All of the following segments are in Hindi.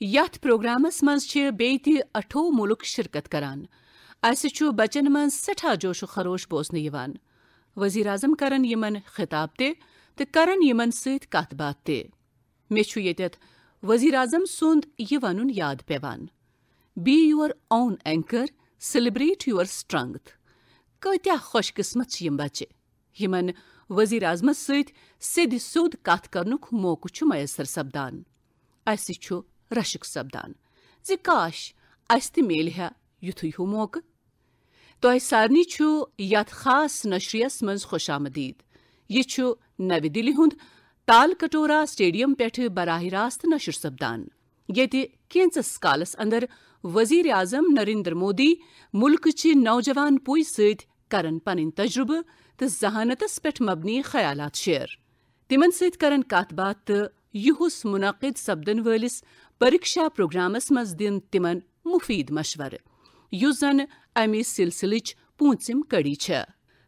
यथ प्रोग्रामस मज अठो मुल्क शिरकत करान असि बचन मन सठा जोश खरोश बोजन वज़ीर आज़म करन यमन खिताब ते करन यमन सत कत बात ते मे येत वज़ीर आज़म सुंद वन याद पेवान be your own anchor celebrate your strength कत्या खुशकिस्मत यम बचे यमन वज़ीर आजमस सत सिद सोद कत करनुक मौकु मैसर सपदान अस रशक सपदान जि काश अस त मेल हा युथ हू मौकु। तह सारनी यथ खास नशरियस मज खुश आमदीद। यह नव दिल्ली हुंद ताल कटोरा स्टेडियम पे बराह रास्त नशर सपदान ये कैंचस कालस अंदर वज़ीर आज़म नरेंद्र मोदी मुल्क नौजवान पुई सत करन पन तजुर्बे तो जहानतस पे मबनी ख्यालात शेयर। तिमन सत करन कत बात तो युस मुनद सपदन वलिस परीक्षा प्रोग्रामस मज दिन तिमन मुफीद मशवर। युस जन अमि सिलसिलच पूंचम कड़ी छ।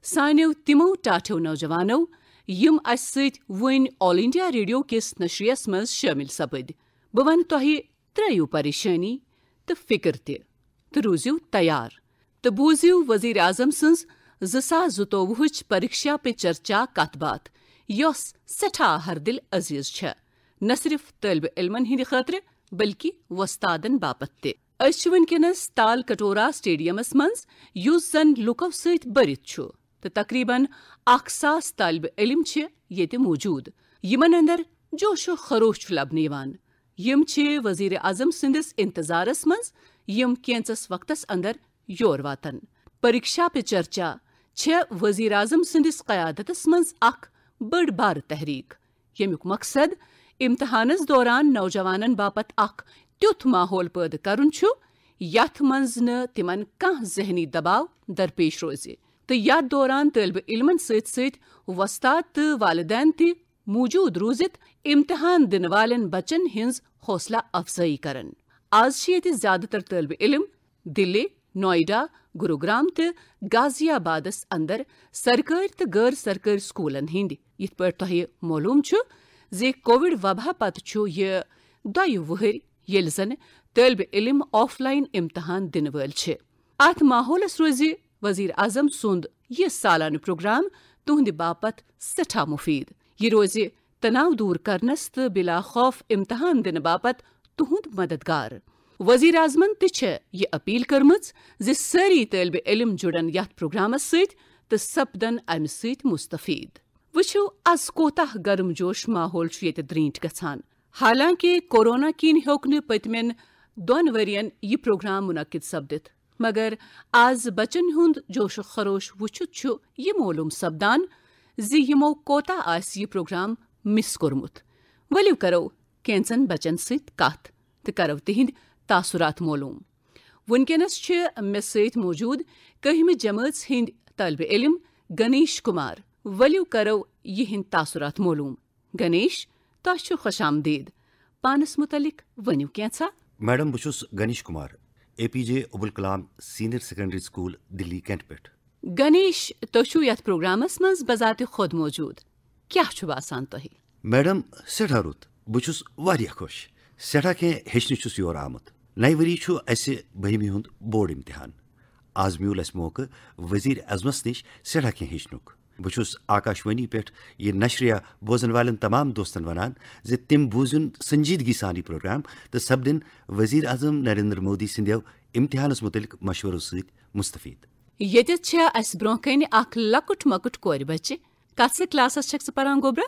सानो तिमो टाठो नौजवानों, यम अस वन ऑल इंडिया रेडियो किस नशरियस मज शामिल सपद बह वन तह त्रो परेशानी तो फ़िक्र तो। रूजू तैयार। तो बूजू वज़ीर आज़म सज जसास जतोवुच परीक्षा पे चर्चा कत बात। यस सठा हरदिल अज़ीज़ छ न सिर्फ़ तलब इलमन हंद खतर बल्कि वस्तादन बापत ते अस वनकस ताल कटोरा स्टेडियमस मज युस जन लुको सत बरित तो तकरीबन अख सास तालब इलम ये मौजूद। यमन अंदर जोशो खरोश लबन यम वज़ीर अजम सदिस इंतजारस मज यम कैंचस वक्तस अंदर योर वातन। परीक्षा पे चर्चा, छे वज़ीर अजम सदिस क्यादतस मज अख बड़ बार तहरीक। यमुक मकसद इम्तहानस दौरान नौजवानन बापत अख तुथ माहौल पैद कर यथ मज न तिमन कह जहनी दबाव दरपेश रोज। तो यथ दौरान तलब इलमन सत सत वस्ताद तो वालदेन त मौजूद रूजित इम्तहान दिन वालन बचन हज हौसला अफजाई करन। आज ये ज़्यादातर तलब इलम, दिल्ली, नोएडा, गुरुग्राम तो गाजियाबादस अंदर सरकारी तो गैर सरकारी स्कूलन हंद। यथ पे कोविड वबा पत यह दय वहर ये जन तलब इलम ऑफलाइन इम्तहान दिन वल अत माहौलस रोज वज़ीर अजम सुंद यह सालान प्रोग्राम तुहद बापत सठा मुफीद यह रोज तनाव दूर करनस तो बिला खौफ इम्तहान दिन बापत तुहद मददगार वज़ीर अजमन तह अपील कर्म सारी तलब इलम जुड़न सत सपदन अमि मुस्तफीद वो अज कोताह गर्म जोश माहौल ये द्रीट गछान हालाँकि कोरोना किन हेक पतमें दोन वरियन यह प्रोग्राम मुनद सपदित मगर आज बचन हुंद जोश खरोश वुचुत यह मालूम सपदान जि यमो कोता आस मिस कोरमुत वलिव करो कैंचन बचन सत कथ तो करो तिहिंद तासुरात मालूम वनकस मे सत मौजूद कहम जमात हंद तलब इलम गणेश कुमार वलिव करो यहिंद तासुरात मालूम। गणेश तह खुश आमदीद पानस मुतलिक वनिव कैसा मैडम बहुत Ganesh Kumar A P J Abul Kalam senior secondary school Delhi cantt पे गणेश तुह यथ प्रोग्रामस मज बजात खुद मौजूद। क्या बसान तह? मैडम सठा रुत बहुत खुश। सठा कह हेचन योर आमुत नई वरी अस बहमी हुंद बोर्ड इम्तिहान। आज म्यूल अस मौके वज़ीर अजमस नश सठा कह हेचनुक बहुत आकाशवाणी पे यह नशरिया बोजन वाले तमाम दोस्तन वनान जे तिम बूजन संजीदगी सान यह प्रोग्राम तो सपदिन वज़ीर अजम नरेंद्र मोदी सदो इम्तिहानस मुतलिक मशवरों सत मुस्तफीद ये ब्रो कन लकुट मकुट कोर बच्चे कत क्लासस छक पान गोब्रा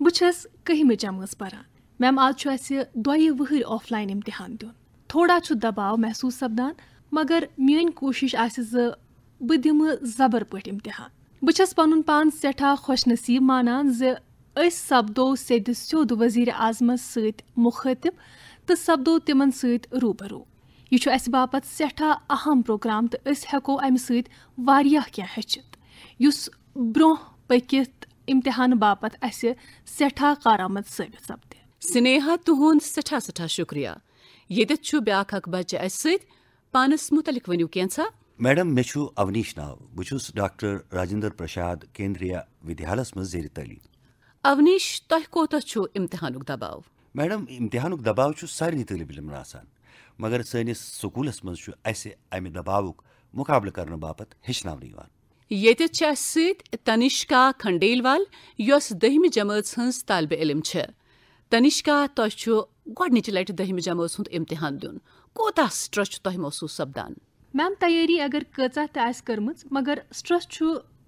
बस कहम जमस पान मैम आज दोय वहर ऑफलाइन इम्तिहान दिन थोड़ा दबाव महसूस सपदान मगर मेन कोशिश आह बह दिम जबर पे इम्तिहान बस पन पान सठा खुश नसीब मानान सपदो सेद स्योद वज़ीर आजमस सत मुखातिब तो सपदो तिमन सत रूबरू यह बापत सठा अहम प्रोग्राम तो हेको अमि क्या हेचित ब्रो पकित इम्तिहान बापत अस सठा कारामद साबित सपदे स्नेहा सठा सठा शुक्रिया ये ब्या बच्चे अस पानस मुतलिक वनु कैसा मैडम मे अवनीश नाव। बहुत डॉक्टर राजेंद्र प्रसाद केंद्रीय विद्यालय मज जेर तलीम अवनीश तह कोत इम्तिहान दबाव। मैडम इम्तिहानुक दबाव सारे तलब आसान। मगर सैनिस स्कूलस मज अमि दबावुक मुकाबले करने बापत हेचनावन यवान येत तनिष्का खंडेलवाल यस दहमि जमात तालब इलम तनिष्का तो छ गडनिच लट दहमि जमात हुंद इम्तिहान दिन। कोता स्ट्रेस तह महसूस सपदान मैम तैयारी अगर कचा त कर्मच मगर स्ट्रेस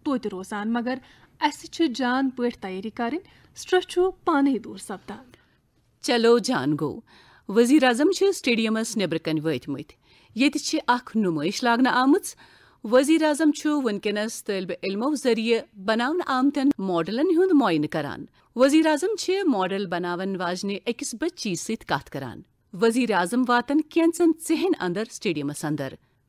तोत रोजान मगर अस जान पे तैयारी करें स्ट्रेस पाने दूर सपदान चलो जान गो वज़ीर अजम स्टेडियमस नबर कन वतमत ये नुमाइश लागन आम वज़ीर अजम वनकस तलब इलमो ज़रिए बनावन आमतन मॉडलन हुंद मुन करान वज़ीर अजम मॉडल बनावन वाजने अकिस बच्ची सत कत करान वज़ीर अजम वातन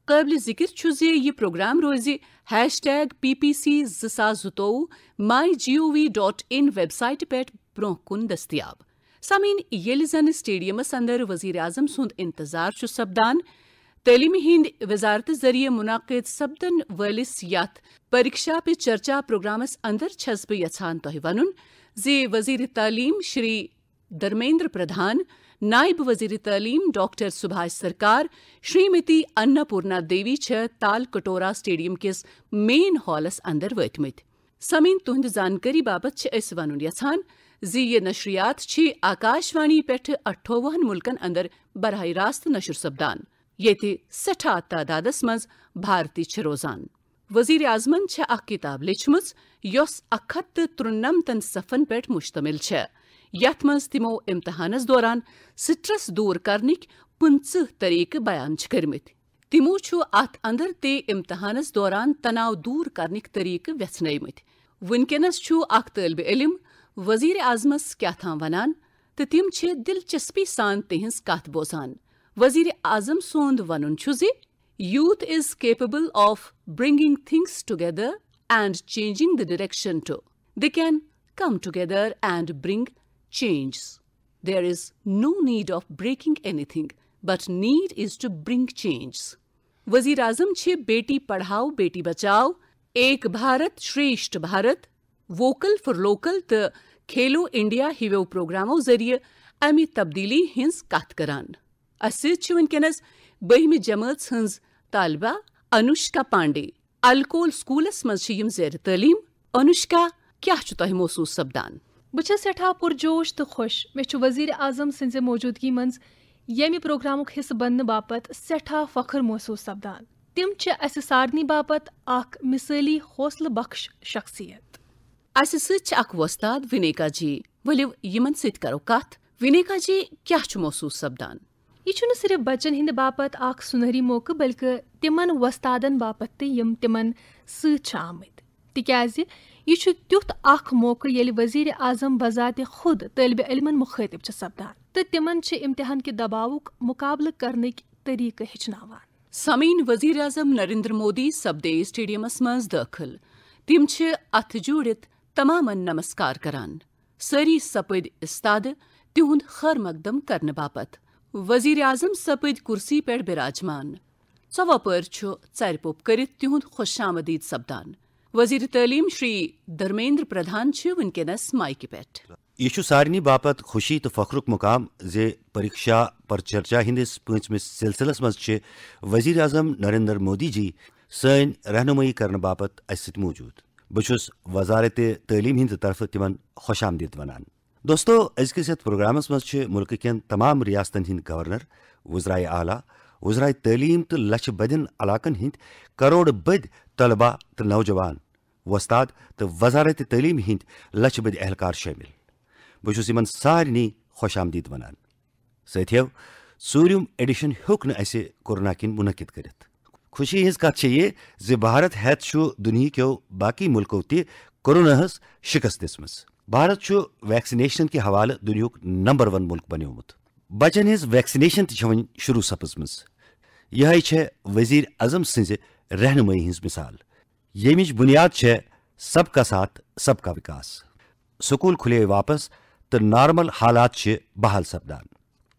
कैंचन चहन अंदर स्टेडियमस अंदर काबिल ज़िक्र यह प्रोग्राम रोज hashtag P P C जसास जतोवु my G O V dot in website पे ब्रोह कुन दस्तियाब समीन ये जन स्टेडियमस अंदर वज़ीर अजम सुंद इंतज़ार सपदान तलीमी हिंद वजारत ज़रिए मुनद सपदन वलिस यथ परीक्षा पे चर्चा प्रोग्रामस अंदर छस बह यछान तह वन जे वज़ीर तालीम श्री धर्मेंद्र प्रधान नायब वज़ीर तालीम डॉक्टर सुभाष सरकार, श्रीमती अन्नपूर्णा देवी ताल कटोरा स्टेडियम किस मेन हॉलस अंदर वतमत समीन तुहद जानकारी बाबत वन यछान जी ये नशरियात आकाशवाणी पे अठोवहन मुल्कन अंदर बरह रास्त नशर सपदान ये सठा तादादस मज भारती रोजान। वज़ीर आजमन किताब लिचम योस अखत त्रुनमतन सफन पे मुश्तमिल यथ मज तिमो इम्तहानस दौरान स्ट्रेस दूर करनिक पंच तरीक बयान कर्मित तिमो अंदर ते इम्तहानस दौरान तनाव दूर करनिक तरीक व्यथनमत वनकस तलब इलम वज़ीर आजमस क्या वनान तो तिम दिलचस्पी सान तिहस कत बोजान वज़ीर आज़म सोंद one youth is capable of bringing things together and changing the direction to they can come together and bring change. There is no need of breaking anything, but need is to bring change. वज़ीर आज़म बेटी पढ़ाओ बेटी बचाओ। एक भारत श्रेष्ठ भारत। वोकल फॉर लोकल तो खेलो इंडिया हिवो प्रोग्रामो ज़रिए अमि तब्दीली हिंस कत करान वनकस बहमि जमात हज तालबा अनुष्का पांडे अलकोल स्कूलस मज जेर तलीम अनुष्का क्या तह महसूस सपदान बह सठा पुरजोश तो खुश मे वज़ीर आज़म सज मौजूदगी मज ये प्रोग्राम हिस्स बन बापत सठा फखर महसूस सपदान तिम सारनी बापत मिसाली हौसला बख्श शख्सियत अस सख वस्ताद विनेका जी वलिव यमन सत करो कथ विनेका जी क्या महसूस सपदान यह सिर्फ़ बच्चन हिंद बापत अख सुनहरी मौका बल्कि तिमन वस्तादन बापत तिम तिमन सत तिकाज यह तुथ अख मौका ये वज़ीर आज़म बजात खुद तलब इलमन मुखातिब सपदान तो तिमन इम्तिहान के दबावुक मुकाबल करने तरीक हेचनावान समीन वज़ीर अजम नरेंद्र मोदी सपदे स्टेडियमस मज दाखिल तिम अथ जुड़ित तमामन नमस्कार करान सरी सपद इस्ताद तिहुंद खर मकदम करने बापत वज़ीर आज़म सपद कुर्सी पे बिराजमान सवा पर चरपोप कर तिहुंद खुश आमदीद सपदान वज़ीर तलीम श्री धर्मेंद्र प्रधान वनकस माइक पे यह सारे बापत खुशी तो फखरुक मुकाम, जे परीक्षा पर चर्चा हिंदिस पंचमिस सिलसिलस मज वज़ीर अजम नरेंद्र मोदी जी, सन रहनुमई करने बापत अस मौजूद। बहुत वजारत तलीम हंद तरफ़ तिमन खुश आमदीद वनान। दोस्तों अजकिस प्रोग्रामस मज मुल्क तमाम रियासतन हंद गवर्नर वजराय आला। वजराय तलीम तो लछ बदन इलाकन करोड़ बद तलबा तो नौजवान वस्ताद तो वजारत तलीम हंद लछ बद एहलकार शामिल बहुत सारे खुश आमदीद वनान सत्यो सूर्यम एडिशन हेक न कोरोना किन मुनद कर खुशी हज कत ये भारत हेत दुनिया क्यों बाकी मुल्कों कोरोना शिकस्त दिम भारत वैक्सीनेशन के हवाले दुनिया नंबर वन मुल्क बनोमुत बचन हज वैक्सीनेशन तह शुरू सपजम यह वज़ीर अजम सज रहनुमई हज मिसाल। यमिच बुनियाद सबका साथ, सबका विकास। स्कूल खुले वापस तो नॉर्मल हालात बहाल सपदान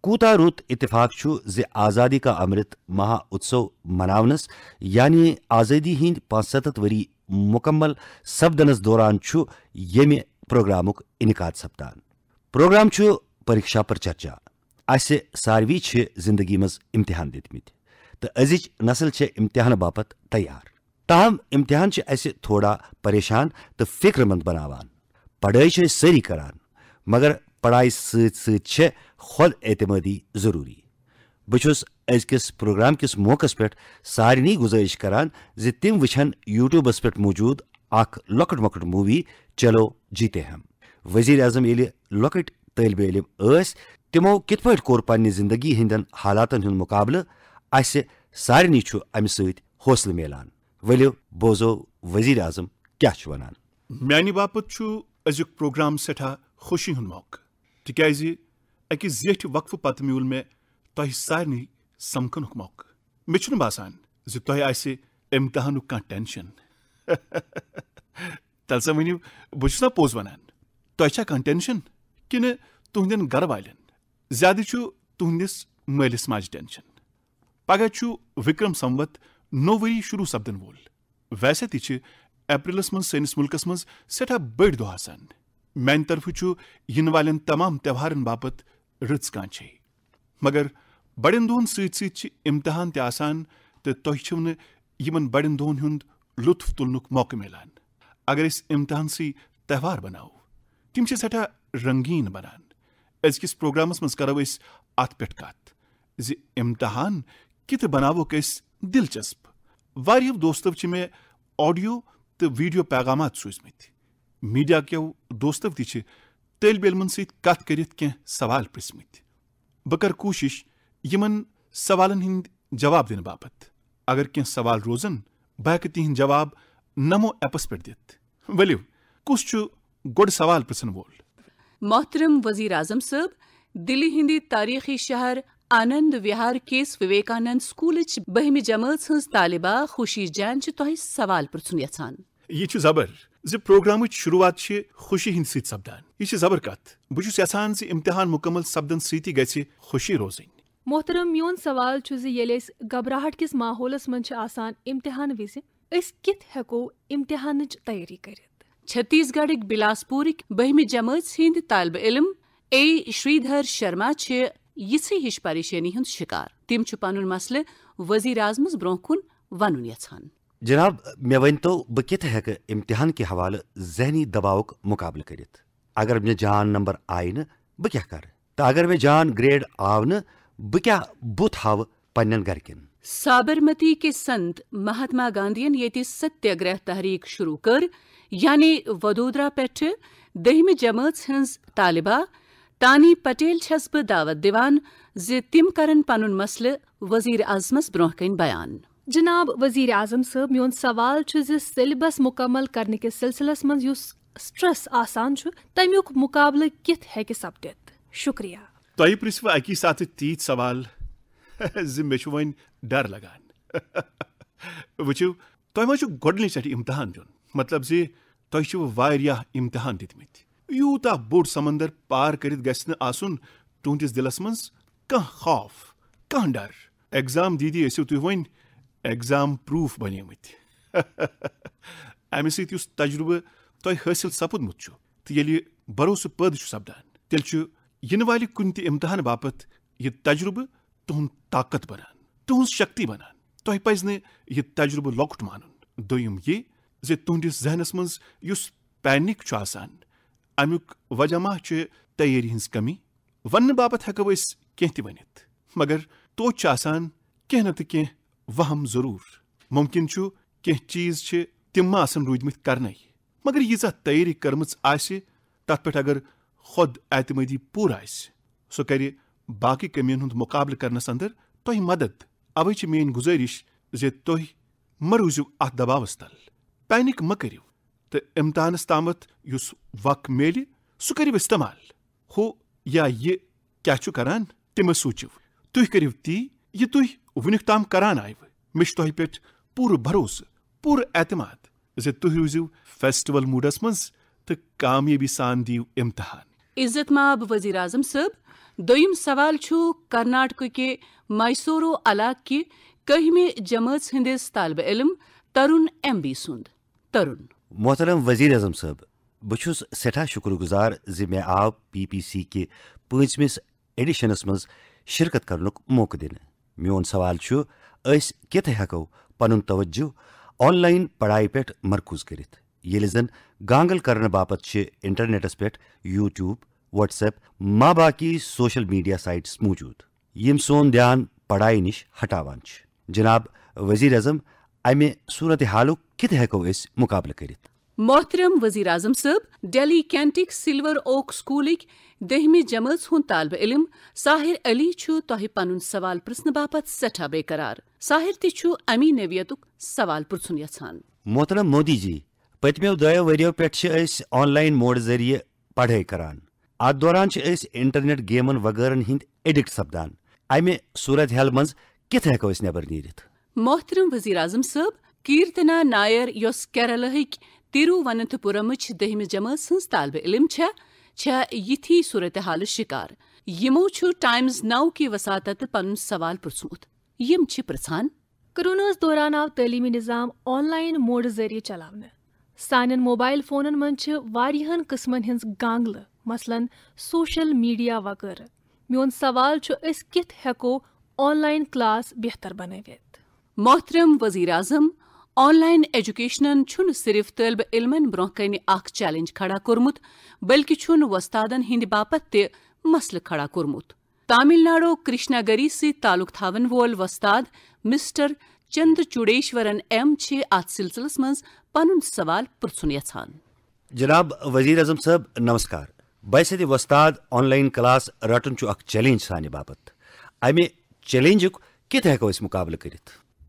कूता रुत इतफाक जे आज़ादी का अमृत महा उत्सव मनावनस, यानी आज़ादी हिंद पांसत वरी मुकम्मल सपदनस दौरान ये प्रोग्रामुक इनका सपदान प्रोग्राम परीक्षा पर चर्चा। अस सारवी ज़िंदगी मज इम्तिहान दितमित तो अजिच नस्ल इम्तिहान बापत तैयार। ताहम इम्तिहान अस थोड़ा परेशान तो फिक्रमंद बनावान। पढ़ाई सारी करान, मगर पढ़ाई सत खुद एतमादी ज़रूरी। बहुत अजकिस प्रोग्राम किस मौकस पे सारे गुजारिश करान, जि तिम यूट्यूबस पे मौजूद अख लकट मकट मूवी, चलो जीते हम। वज़ीर अजम ये लकट तलब इलम तिमो कित पे कोर ज़िंदगी हंदन हालातन हूँ मुकाबल अस सारे अम सौसल मिलान वलियो बोजो वज़ीर अजम क्या वनान म्यानि बापत अजुक प्रोग्राम सठा खुशी हूँ मौक तिकाज अकिस जेठ वक्फ पत म्यूल मे तह सारे समखन मौक मे बसान जह इम्तहान कह टेंशन तल सा वनु बहुत ना पोज वनान तह कह टेंशन कि तुहद गर वाल ज़्यादा तुहदिस मलिस माज टेंशन पगह विक्रम संवत नो वरी शुरू सपदन वोल। वैसे मुल्कस मज सठा बड़ इन वाल तमाम त्यौहारन बापत रच कांचे। मगर इम्तिहान तो इन बड़न दोहन हुंद लुत्फ तुलनुक मौका मिलान। अगर अस इम्तिहान सी त्यौहार बनाओ तिम सठा रंगीन बनान। अजकिस प्रोग्रामस मज करो अत पे कत जि इम्तिहान कित बनावोक दिलचस्प। वारियों दोस्तों मे ऑडियो तो वीडियो पैगाम सूजमत मीडिया क्यों दोस्तों तह तलब इलमन सत कर सवाल पृछमत बह कर कोशिश इन सवालन हंद जवाब दिन बापत। अगर कह सवाल रोजन बह हेक तिहद जवाब नमो एपस पे दित। वलियो कुस गोड सवाल पृछन वोल। मोहतरम वज़ीर आज़म साहब, दिल्ली हिंदी तारीखी शहर आनंद विहार केस विवेकानंद स्कूल बहमि जमात हज तालिबा खुशी जैन तह सवाल पृछन यछान यह जबर जि प्रोग्राम शुरुआत खुशी हिंद सपदान यह जबर कत बहुत यछान इम्तिहान मुकम्मल सपदन सती गि खुशी रोजन। मोहतरम मोन सवाल घबराहट किस माहौलस मज इम्तिहान विज कित हेको इम्तिहान तैयारी कर छत्तीसगढ़ बिलासपुर बहमि जमात हिंद तालब इलम ए श्रीधर शर्मा यिछे हिश परेशानी हंद शिकार तिम पन मसल वज़ीर आजमस ब्रोह कुन वन यछान जनाब मे वन तो बह कित हेक इम्तिहान के हवाले जहनी दबाव मुकाबल कर अगर मे जान नंबर आय न बह क्या कर तो अगर मे जान ग्रेड आव न बह क्या बुत हाव पन्न गरकन साबरमती के संत महात्मा गांधीन ये सत्याग्रह तहरीक शुरू कर यानी वडोदरा पे दहमि जमात हज तालिबा तानी पटेल छस बह दावत दिवान जि तिम करन पनुन मसल वज़ीर आजमस ब्रोह कन बयान। जनाब वज़ीर आज़म साहब मोन सवाल सिलेबस मुकम्मल करने के सिलसिलस मज स्ट्रेस आसान तमुक मुकाबल कित हेक सपदित शुक्रिया। तुह पृछव अकी साथ तीत सवाल। जि मे वन डर लगान। वुचु तुह मा गोडनिच इम्तिहान दिन मतलब जि तुह इम्तिहान दितमित यूता बोड़ समंदर पार कर गसन तुहदिस दिलस मज कह खौफ कह डर एग्ज़ाम दीदी ऐसो तुह वन एग्ज़ाम प्रूफ बनिमत अमे सत तजुर्बह तुह हासिल सपुदमुत तो ये भरोस पद सपदान तेल इन वाल कुन इम्तहान बापत यह तजुर्बह तुहद ताकत बनान तुहद शक्ति बनान तुह पज यह तजुर्बह लॉकट मान दोम ये जे तुहदिस जहनस मज पैनिक अमुक वजह मा तैयारी हज कमी वन बापत हेको कह वनित मगर तोच कह न तो कह वहम ज़रूर मुमकिन कह चीज़ तिम रूदमत कर मगर यीजा तैयारी कर्म तथ पे अगर खुद एतमादी पूर आ कर बाकी कमियन हूँ मुकाबल करनस अंदर तुह मदद अवे मेन गुजारिश जे तुह म रूजू अत दबावस तल पैनिक म तो इम्तहानस तामत वक मेल सह करो इस्तेमाल हो या यह क्या करान तिम सूचो तुह करो ती यह तुह वुनिक ताम करान आयव मे तुह पे पूर भरोस पूर एतमाद जे तुह रूजू फेस्टिवल मूडस मज तो कामयाबी सान दिव इम्तहान इज़्ज़त माब वज़ीर आज़म साहब दोयम सवाल कर्नाटक के मैसूरो अलाक कि कहमे जमात हंदिस तालब इलम तरुण एम बी सुंद तरुण मोहतरम वज़ीर अजम सब बुस सठा शुक्रगुजार जि मे आव पी पी सी कि पांचमिस एडिशनस मज शिरकत कर मौक दिन। मोन सवाल कित हेको पन तवज्जो, ऑनलाइन पढ़ाई पे मरकूज कर जन गांगल कर बापत इंटरनेटस पे यूट्यूब, व्हाट्सएप, मा बाकी सोशल मीडिया साइट्स मौजूद। यम सोन ध्यान पढ़ाई नश हटा जनाब वज़ीर अजम अमे सूरत हाल कत हेको मुकाबले कर मोहतरम वजी अजम सब डेली कैंटिक सिल्वर ओक स्कूल दहम जमात हूँ तालब इलम। साहिर अली तह पन सवाल पृन बाप सठा बेकरार। साहिर तु अमी नवियत सवाल पृछन यहान मोहतरम मोदी जी पत्मो दयो वरियो पे ऑनलाइन मोड ज़रिए पढ़ाई करान। अत दौरान इंटरनेट गेमन वगैरह हंद एडिक्ट सपदान अमे सूरत हाल मज कत हेको नबर नीरत? मोहतरम वज़ीर अजम सब कीर्तना नायर यस केरल तिरुवनंतपुरम दहमि जमात हज तालब इलम यथी सूरत हाल शिकार। यमो टाइम्स नौ कि वसात पन सवाल पुछमुत यम पृछान दौरान आव तलीमी निज़ाम ऑनलाइन मोड ज़रिए चलाव सान मोबाइल फ़ोन मन कस्मन हज मसलन सोशल मीडिया वगैरह मोन सवाल कित हेको ऑनलाइन क्लास बेहतर बनवित मोहतरम वज़ीर अजम ऑनलाइन एजुकेशन चुन सिर्फ़ तलब इलमन ब्रोह चैलेंज खड़ा कर्मुत, बल्कि चुन वस्तादन हिंद बापत ते मसल खड़ा कोर्मुत। तमिलनाडु कृष्णागरी से ताल्लुक थावन वोल वस्ताद मिस्टर चंद्रचूडेश्वरन एम छे अत सिलसिलस मन पन सवाल पुछन यहान जनाब वज़ीर अजम सब नमस्कार। बसत वस्ताद ऑनलाइन क्लास रटन चु अ चैलेंज सान बापत। अमे चैलेंजुक कित हेको मुकाबले करित?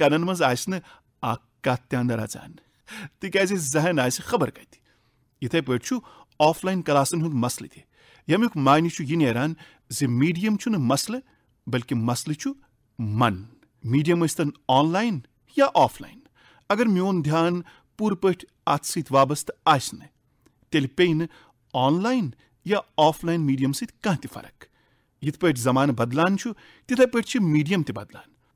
kanın açsını akkatyanlara can. Tikəsi zəhən aysı xəbər qaydı. Yetə bölçü offline klasın hund maslı di. Yamyuk mani çü yine eran zi medium çün maslı, bəlkə maslı çü मन मीडियम ऐसन ऑनलाइन या ऑफलाइन अगर म्योन ध्यान पूर पठ अत सत वाबस्त आसने तेल पे ऑनलाइन या ऑफलाइन मीडियम सत कह फ़र्क यथ पे जमान बदलान तिथे पे मीडियम त बदलान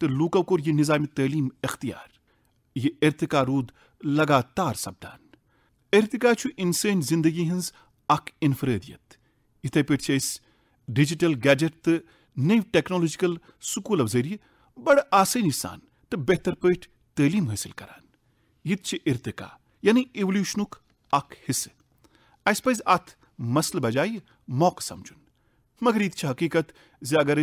तो लूका को यह निज़ाम तलीम अख्तियार यह इरतका रूद लगातार सपदान इरतका इंसान ज़िंदगी हज अख इनफरदियत इथे पे डिजिटल गैजेट तो नव टेक्नोलॉजिकल स्कूलों ज़रिए बड़ आसानी सान तो बेहतर पे तलीम हासिल करान यह इरतका यानी एवल्यूशन अख हिस्से अस पज अत मसल बजाय मौक समझुन मगर यह हकीकत अगर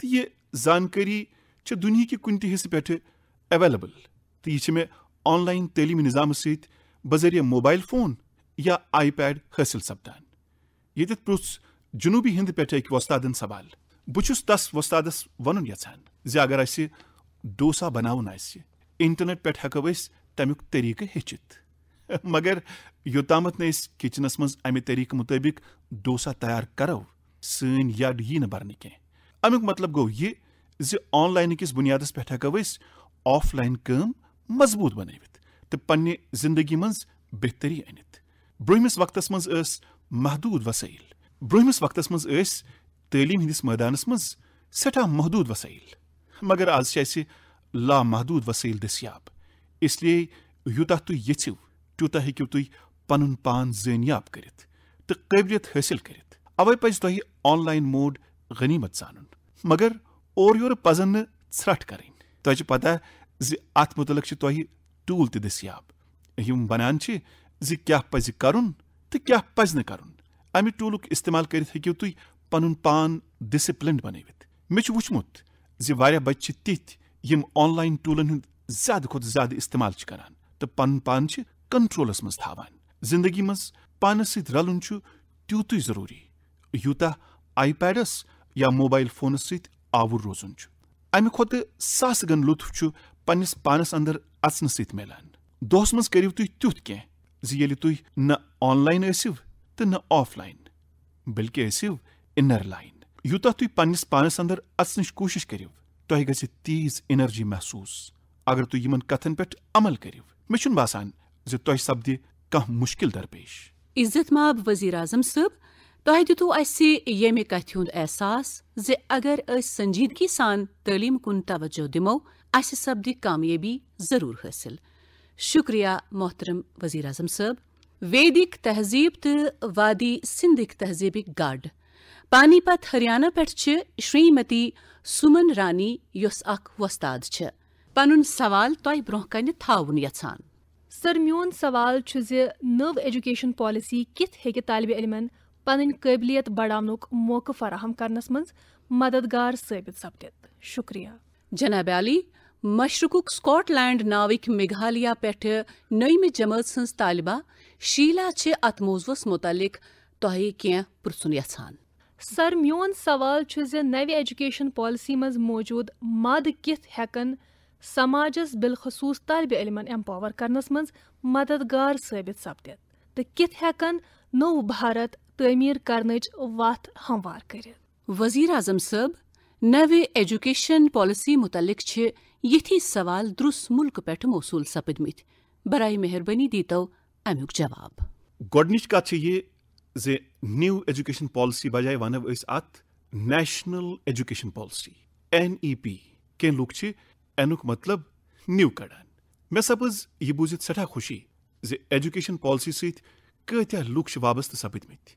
तो यह जानकारी च दुनिया के कुन तह पे एवेलेबल तो यह मे ऑनलाइन तलीमी निज़ाम सजरिया मोबाइल फ़ोन या आई पैड हासिल सपदान ये पु् जनूबी हिंद पे अक वस्तादन सवाल। बहुस तस वस्तादस वन य जे अगर डोसा बना इंटरनेट पे हेको तमुक तरीक़ हेचित। मगर योताम किचनस मज अमि तरीक़ मुताबिक डोसा तैयार करो सन यड यी नरने बरने कह अमुक मतलब गो, ये ज ऑनलाइन किस बुनियाद पे हेको ऑफलाइन कम मज़बूत बन तो पे ज़िंदगी मं बेहतरी अन ब्रमिस वक्त मं महदूद वसाइल ब्रमिस वक्त मं तलीम हंदिस मैदानस मं सठा महदूद वसाइल मगर आज ला महदूद वसाइल दस्याब इसलिए यूत तु यू तूत हूँ तुम पन पान जानियाब कर तो कबलियत हासिल करवे पज तह मोड गनीमत सान मगर और योर पजन ्रट कर तुह पता अत मुतल तुह टूल तस्याब यम बनान क्या पज कर क्या पज न कर अमि टूल इस्तेमाल कर पन पान डिसिप्लिन बनवित मे जि जह बच्चे तिथ ऑन लाइन टूलन हूँ ज़्यादा खुद ज़्यादा इस्तेमाल कर पन पान कंट्रोलस मज थान ज़िंदगी मानस पानस सत तूत ज़रूरी यूत आई पैडस या मोबाइल फ़ोन सत आवुर रोजन अमि खुत सास गन लुत्फ पन्नस पानस अंदर अचन सत मिलान दोस मज करू तु तुथ कह ये तुम न ऑनलाइन तो न ऑफलाइन बल्कि ऐसव इनर लाइन यूत तु पिस पानस अंदर अचन कोशिश करू तीज एनर्जी महसूस अगर तुम इन कथन पे अमल कर मे बासान तुह सपदि कह मुश्किल दरपेश इज़्ज़त माब वज़ीर अजम सब तह दितु अमे कथि हूंद एहसास ज अगर संजीदगी सान तलीम कुन तवजो दिमो अस सपदि कामयाबी ज़रूर हासिल शुक्रिया मोहतरम वज़ीर अजम साहब वैदिक तहजीब तो वादी सिंधिक तहजीबिक गाड पानीपत हरियाणा पे श्रीमती सुमन रानी योस अख वस्ताद पन सवाल तह ब्रोह कन थाउन यछान सर म्योन सवाल नव एजुकेशन पॉलिसी कित हे तालब इलमन पन कबलियत बढ़ाने मौक़ फराहम करनस मज मददगार सबित सपदित शुक्रिया जनाब अली मशरकुक स्कॉटलैंड नाविक मेघालिया पे नईम जमात सज तालबा शीला अत मौजूस मुतलिक तह कह सर मोन सवाल नव एजुकेशन पॉलिसी मज मौजूद मद कित हेकन समाजस बिलखसूस तलब इलमन एम्पावर करनस मज मददगार सबित सपदित तो कित हेकन नव भारत तमीर कर हमवार कर वज़ीर अजम सब नवे एजुकेशन पॉलिसी मुतलिक यथि सवाल द्रुस् मुल्क पे मौसूल सपदम बर महरबानी दीतव अमुक जवाब। गोडनिच न्यू एजुकेशन पॉलिसी बजाय वन अत national education policy N E P कह लूक अमुक मतलब न्यू कड़ान। मे सपज यह बूझ सठा खुशी जजुकेशन पॉलिसी सत्या लूख वाबस्त सपदमित।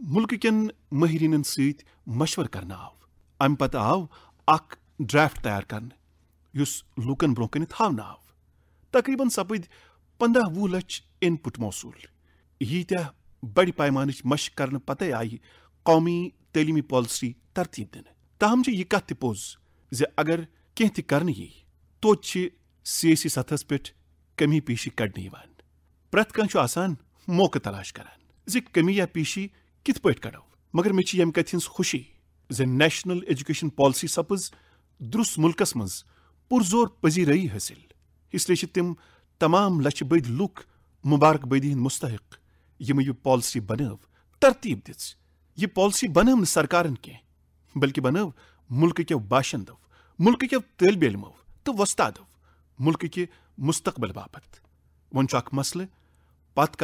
मुल्क महरीन सत सशवर कर आव। अम पत आव ड्राफ्ट तैयार कर लूक ब्रोह कन आव। तकरीबन सपद पंदा वह लच इनपुट मौसूल। यीत बड़ पैमान मश कर पत आई कौमी तलीमी पॉलिसी तरतीब दिन। तहम यह कत पोज, ज अगर कह तर यी तो सियासी सतहस पे कमी पीशी कड़ने प्रत कह मौके तलाश करान। कमी या पेशी कित पे कड़ो मगर मे यम कथ हिंस खुशी ज नेशनल एजुकेशन पॉलिसी सपज दुरुस मुल्कस मज पुरजोर पजीरई हासिल. इसलिए तम तमाम लच बद लुक मुबारकबदी हंद मुस्तक यम यह पॉलिसी बनव, तरतीब दिज यह पॉलिसी बनव सरकार कह बल्कि बनव, मुल्क कव बाशंदव मुल्क कव तलब इलमो तो वस्तादव मुल्क कि मुस्तबल बापत. वन मसल पत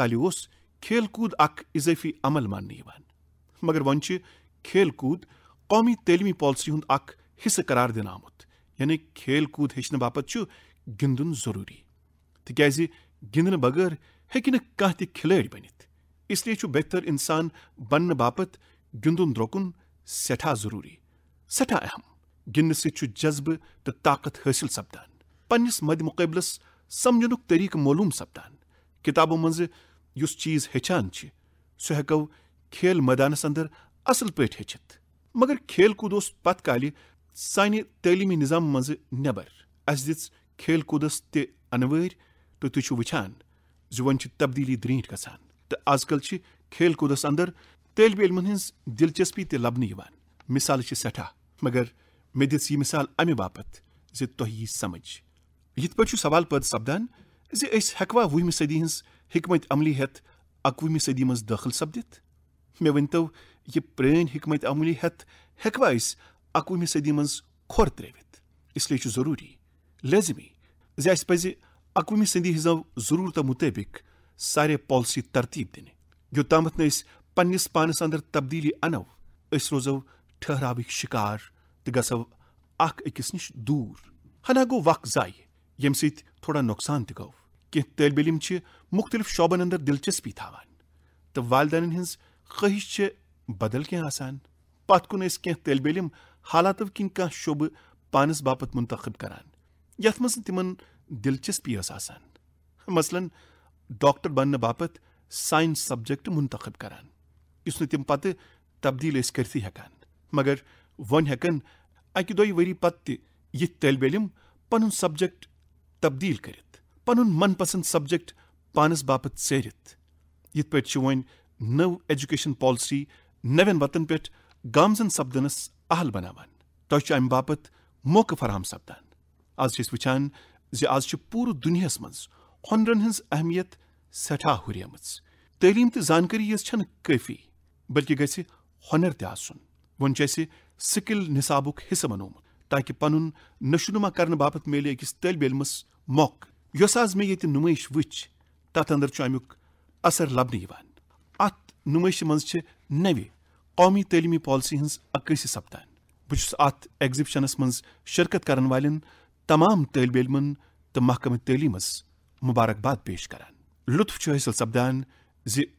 खेलकूद अख इजफी अमल मान मगर वन खेलकूद कौमी तलीमी पॉलिसी हूँ अख हिस्से करार दिन आमुत यानी खेलकूद हेचने बापत गिंदुन ज़रूरी। तिकाज गिंदन बगैर हे कह खिलाड़ी बनित। इसलिए बेहतर इंसान बन बापत गिंदुन द्रोकुन सठा ज़रूरी। सठा अहम। गिंद सजब तो ताकत हासिल सपदान पन्नस मद मुकबलस समझनुक तरीक मोलूम सपदान किताबों मज यस चीज़ हेचान सह हेको खेल मैदानस अंदर असल पे हेचित मगर खेल कूद पत काल सान तलीमी निज़ाम मज नबर अस दि खेल कूदस त अनवर तो तुम वछान जो वन तब्दीली ग गसान तो आजकल खेल कूदस अंदर तलब इलमन हज दिलचस्पी त लबन मिसाल सठा मगर मे दि यह मिसाल अमि बाप जो तुह यी समझ इत सवाल पद सपदान जवा वहमि सदी हज हिकमत अमली हेत अकवुहमि सदी मज दाखिल सपदित मे वनतो यह प्रेन हिकमत अमली हेत हेकवा अस अकवुहमि सदी मज खोर त्रेवित इसलिए ज़रूरी लाजमी जे अस पज अकवुहमि सदी हजो ज़रूरत मुताबिक सारे पॉलिसी तरतीब दिन योतामत न पन्निस पानस अंदर तब्दीली अनो अस रोजो ठहराव शिकार तो गसो अख अकिस नश दूर हना गो वक जाय यम सत थोड़ा नुकसान तह गो कह तलब इलम मुख्तलिफ़ शोबन अंदर दिलचस्पी थावान। तो वालदेन हज ख्वाहिश बदल कह आसान। पत कुन कह तलब इलम हालातों किन कह शोब पानस बापत मुंतखब करान। यथ मज तिमन दिलचस्पी आसान। मसलन, डॉक्टर बनने बापत साइंस सब्जेक्ट मुंतखब करान। इस तिम पत तब्दील करती हेकान मगर वन हेकन अकि दोई वरी पत यह तलब इलम पन सब्जेक्ट तब्दील करित। पन मन पसंद सब्जेक्ट पानस बापत सेरित। यिथ पे वन नव एजुकेशन पॉलिसी नवन वतन पे गामजन सपदनस अहल बनावान। तुह अमि बापत मौका फराहम सपदान आज वुचान, जे आज पूरे दुनियास मज हुनरन हज अहमियत सठा हुरियम तलीम तो जानकारी यस काफ़ी, बल्कि गि हुनर तन वन स्किल निसाबुक हिस्सा बनोमुत ताकि पन नशुनुमा कर बापत मिले अकिस तलब इलमस मौक यस आज मे ये नुमाइश वच तथ अंदर अमुक असर लबन अत नुमाइश मज नवे कौमी तलीमी पॉलिसी हज अक्सी सपदान बहुत अत एग्जिबिशनस मज शिरकत कर वाल तमाम तलब इलमन तो महकम तलीमस मुबारकबाद पेश करान लुत्फ हासिल सपदान जे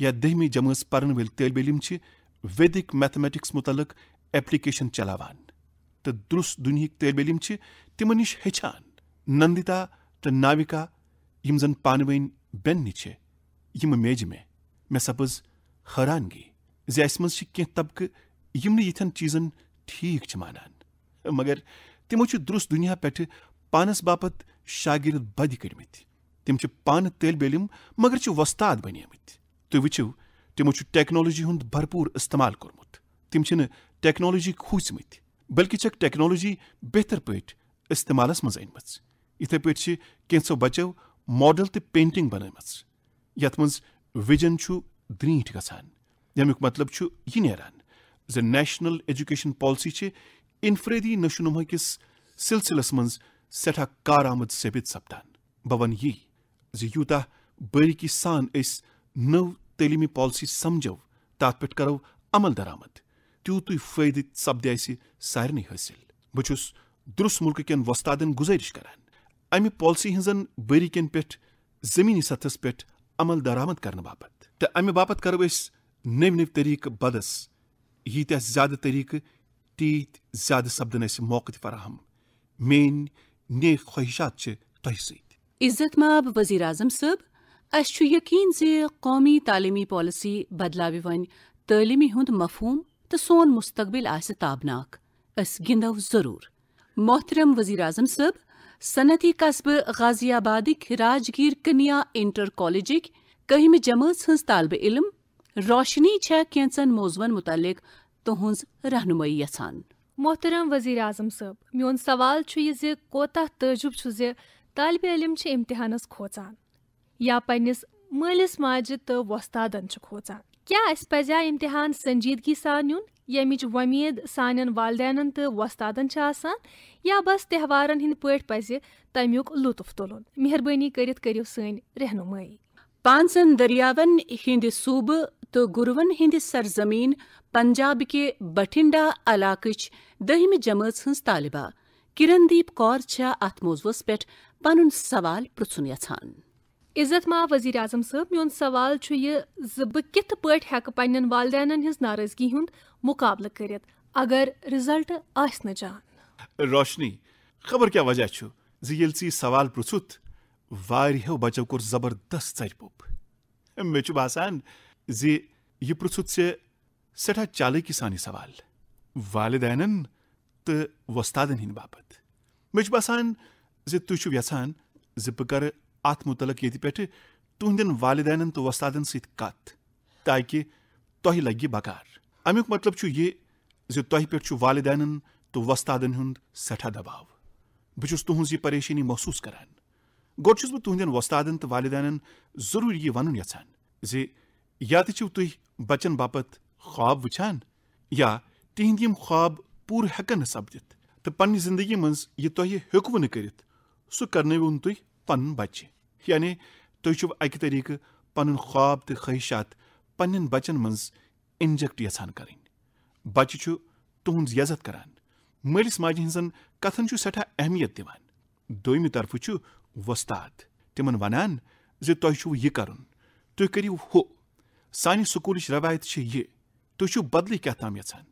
या दहमि जमात पर्न वल तलब इलम वैदिक मैथमेटिक्स मुतलक एप्लीकेशन चलावान तो दुरुस दुनिया तलब इलम तिमन नश हेचान नंदिता तो नाविका यम जन पानवन बेन यम मेज मे। मे सपज हैरानगी। जे अस मज कह तबकह यम यिथन चीजन ठीक मानान मगर तिमो दुरुस दुनिया पे पानस बापत शागिर्द बद कर्मित तिम पान तलब इलम मगर वस्ताद बनियमित तुम वो तिमो टेक्नोलॉजी हुंद भरपूर इस्तेमाल कोर्मुत तिम टेक्नोलॉजी खूसमित बल्कि छक टेक्नोलॉजी बेहतर पे इस्तेमालस मज अनम इथे पे कैंसो बचो मॉडल तो पेंटिंग बनम यथ मज द्रीठ गसान यमुक मतलब यह नेरान। ज नेशनल एजुकेशन पॉलिसी इनफरेदी नशोनुमा किस सिलसिलस मज सठा कारआमद सबित सपदान बह वन यी यूता बारीकी सान नव तलीमी पॉलिसी समझो तथ पे करो अमल दरामद तूत फायद सपद सारे हासिल बहुत दुरुस मुल्क कन गुजारिश करान। अमि पॉलिसी हजन बारीकन पे जमीनी सतहस पे अमल दरामद कर बापत तो अमि बापत करो नव नव तरीक बदस यीत ज़्यादा तरीक तीत ज़्यादा सपदन मौका फराहम मेन नेक ख्वाहिशात तह सत इज़्ज़त माब वज़ीर आज़म साहब अस यकीन जे कौमी तालीमी पॉलिसी बदलाव वन तलीमी हुंद मफहूम तो सोन मुस्तकबिल आस ताबनाक अस गिंदो ज़रूर मोहतरम वज़ीर आज़म सब सनती कस्ब गाजियाबादिक राजगीर कन्या इंटर कॉलेजिक, कहम जमात हज तालब इलम, रोशनी छ कैंचन मौजुवन मुतलिक तुहज रहनुमाई यछान मोहतरम वज़ीर आज़म सब मोन सवाल कोता तजुब तालब इलम इम्तिहानस खोचान या पन्निस मलिस माजि तो वस्तादन खोचान क्या अस पजा इम्तहान संजीदगी सान नुन यमिच वमीद सान वालदेन तो वस्तादन या बस त्यौहारन हिंद पे पज तमुक लुत्फ तुलन मेहरबानी करित करियो सन रहनुमाई पांचन दरियावन हिंद सूब तो गुरुवन हिंद सरजमीन पंजाब के बठिंडा इलाकच दहिम जमात हज तालिबा किरणदीप कौर अथ मौजूस पे पन सवाल पृछुन यछान इज़्ज़त मा वज़ीर आज़म साहब मोन सवाल यह बह कित पे हेक पन्न वालदेन हज नाराज़गी हुंद मुकाबल कर अगर रिज़ल्ट आस जान। रोशनी, खबर क्या वजह ये सवाल पृछुत वारियो बचो कोर ज़बरदस्त चरपुप मे बसान जि यह पृछुत से सठा चालकी सान सवाल। वालदेन तो वस्तादन हिंद बापत। मे बसान जि तुम यछान जि बह कर अत मुतलक ये पे तुहंदन वालदेन तो वस्तादन सत ताकि तह लगे बकार। अमुक मतलब यह जो तह पे वालदेन तो वस्तादन सठा दबाव। बहुस तुज यह परेशानी महसूस करान। गोड बह तुंदन वस्तादन तो वालदेन ज़रूर यह वन यहान जे या तो तुह बचन बाप ख्वाब व या तिंद यम ख्वाब पूर हेकन सपदित तो पन्नी ज़िंदगी मं यह न सह करनवन तुह पन बच्चे यानि तुह अक़ तरीक पन ख्वाब तो ख्वाहिशात पन्न बचन मं इंजेक्ट यहाँ कर बच तुज यजत कर मलिस माजि हजन कथन सठा अहमियत दिवान दोमि तरफ़ चु वस्ताद तिम वन जु यह कर तुव हो सानि स्कूल रवायत ये तुम बदल क्या तम यहाँ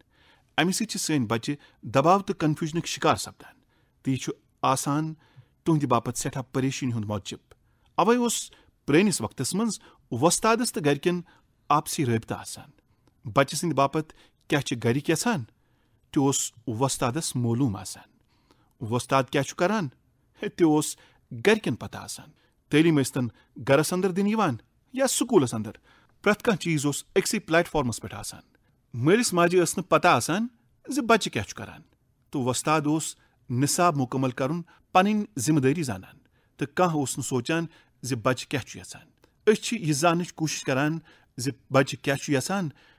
अमि सैन बच्चे दबाव तो कन्फ्यूज़न शिकार सपदान तो यह आसान तुंद बाप सठा परेशानी हूँ मौजिब अवे उस पुरस वक्त मस्ताद वस्ताद तो गरिकन आपसी रबता आसान बच्चे सद बापत, क्या गर यसान तोस वस्तादस मोलूम आसान। वस्ताद क्या करान तोस गरकन पता आसान? तलीम ऐसन गरस अंदर दिन या स्कूलस अंदर? प्रत कह चीज़ उस अक्सि प्लेटफॉर्मस पे आसान। मलिस माजि ऐस पता आसान ज बच्चे क्या करान तो वस्ताद उस निसाब मुकम्मल कर पन ज़िम्मेदारी जानान। तो कह उस सोचान ज बच्चे क्या यसान अस यह जानच कोशिश करान ज बच्चे क्या यसान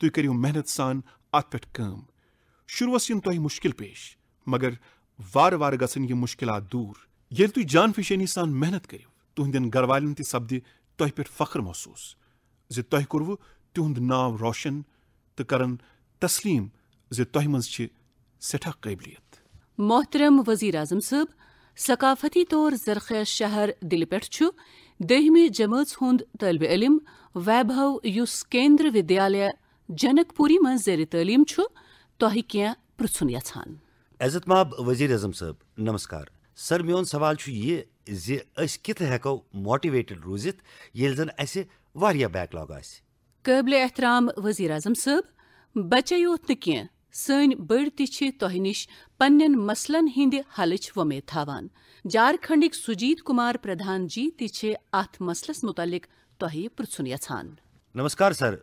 तुम कर मेहनत सान अत पे कम शुरुस इन तुम मुश्किल पेश मगर वार वार गसन मुश्किल दूर ये तुम जान फिशनी सान मेहनत करो तुहंदन घर वालन तुह पे फख्र महसूस जि तुह कुरव तिहद नाव रोशन तो करन तस्लीम जि तुह मज सठा काबिलियत मोहतरम वजी अजम सब सकाफती तौर जरखेज शहर दिल पे दहमि जमात हुंद वैभव युस केंद्र विद्यालय जनकपुरी मज जेर तलीम तुह क्या एजत माब वज़ीर अजम साहब सर मोन सवाल यह कित हेको मोटिवेटेड रूजित ये जन अ बैकलॉग एहतराम वज़ीर अजम साहब बचयोत न सन् बड़ तुह नश पन्न मसलन हंद हल वमेद थावान। झारखंड सुजीत कुमार प्रधान जी ते अत मसलस मुतलिक तुह पृछन नमस्कार सर।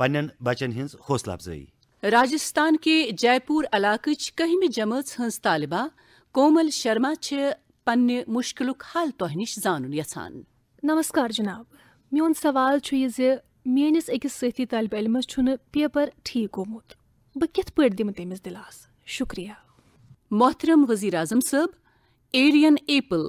हज हौसला अफजाई राजस्थान के जयपुर इलाक कहम जमात हज तालिबा कोमल शर्मा पन्ने मुश्किल हल तुह नश जान यहान नमस्कार जनाब मोन सवाल मेनिस अकिस सथी तलब इलमस पेपर ठीक गोमुत बह कित पे दिम तमिस दिलास शुक्रिया मोहतरम वज़ीर अजम सब एरियन एपल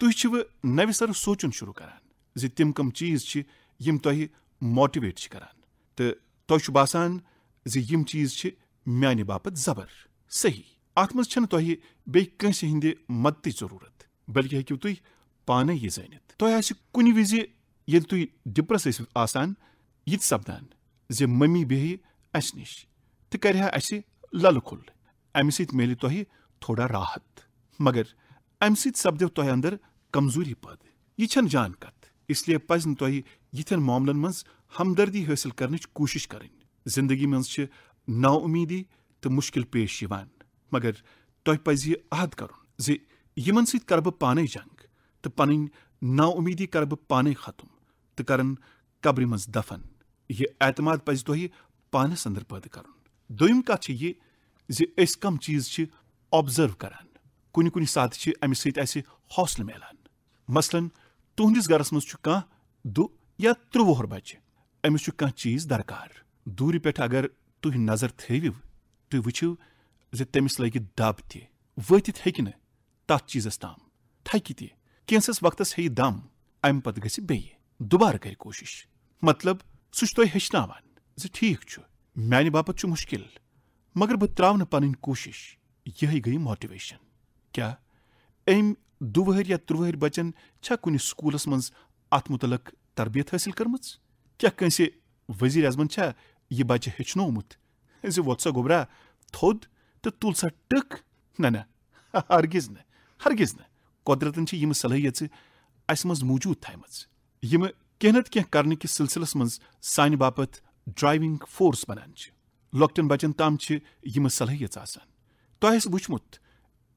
कन अल्फाजन मज तसान तुथ हूँ कह यम जान महसूस सपदान तुह नव सर सोचन शुरू करान जि तिम कम चीज़ यम तुह मोटिवेट करान तो तुह बसान जि यम चीज़ म्यान बापत जबर सही अत मज तुह बेस हंद मदत ज़रूरत बल्कि हेकू तुह पाने यह जानित तुह कुन विज ये तुह डिप्रस आसान यह सपदान जि मम्मी बेह अस नश तो कर अस लल खुल अमि सत मिल तुह थोड़ा राहत मगर अमि सपदो तुह अंदर कमज़ोरी पद यह जान कत इसलिए पज तुह यिथन मामलन मज हमदर्दी हासिल कर कोशिश करें ज़िंदगी मज नाउमीदी तो मुश्किल पेश मगर तुह पज यह अहद कर यमन सत कर बह पाने जंग तो पन नाउमीदी कर बह पाने खत्म तो करन कब्र मज दफन यह एतमाद पज तुह पानस अंदर पैदा कर दोम कत कम चीज़ ऑब्ज़र्व करान कुन कुन सात अमि सत हौसल मिलान मसलन तुहंदिस गरस मज कह दु या त्रुवुहर बच्चे अमिस कह चीज़ दरकार दूर पे अगर तुह नज़र थवि तुह वुचु तमिस लगे दब वतित हेक तथ चीजस ताम थकि तह कैंसस वक्तस हे दम अमि पत गि दुबार कर कोशिश मतलब सह हेचनावान ठीक म्यान बापत मुश्किल मगर बह त्रा पन कोशिश यह गई मोटिवेशन क्या अम दुवहर या त्रुवहर बचन छा कुन स्कूलस मज अत मुतलक तरबियत हासिल कर्म क्या कंस वज़ीर अजमन छा यह बच्चे हेचनोमुत जो वोत सा गोबरा थोद तो तुल सा टक न न हरगिज न हरगिज न कुदरतन यम सलाहियत अस मज मौजूद थमज यम कह नत कह कर किस सिलसिलस मज सान बापत ड्राइविंग फोर्स बनान लॉकटन बचन ताम यम सलाहियत आसान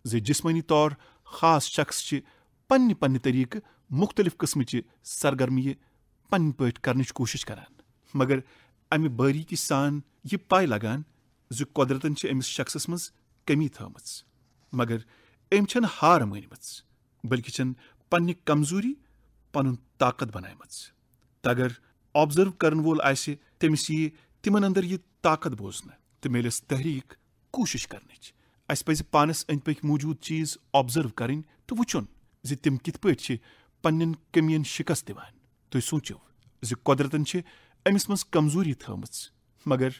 तुह वुचमुत जे जिस्मानी तौर खास शख्स पन्ने पन्ने तरीक मुख्तलिफ़ किस्म सरगर्मी पन्न पे कर कोशिश करान मगर अमि बारीकी सान यह पाई लगान जो कुदरतन अमिस शख्सस मज कमी थम मगर अम छन हार मानम बल्कि छन पन्ने कमज़ोरी पन ताकत बनाम तगर ऑब्ज़र्व करन वोल आसे तमिस यी तिमन अंदर यह ताकत बोजन तो मिलस तहरीक कोशिश कर अस पज पानस अंद पक मौजूद चीज़ ऑब्ज़र्व करें तो वुचन जि तिम कित पे पन्न कमियन शिकस्त दिवान तुम सोचो जि कुदरतन अमिस मज कमज़ोरी थम मगर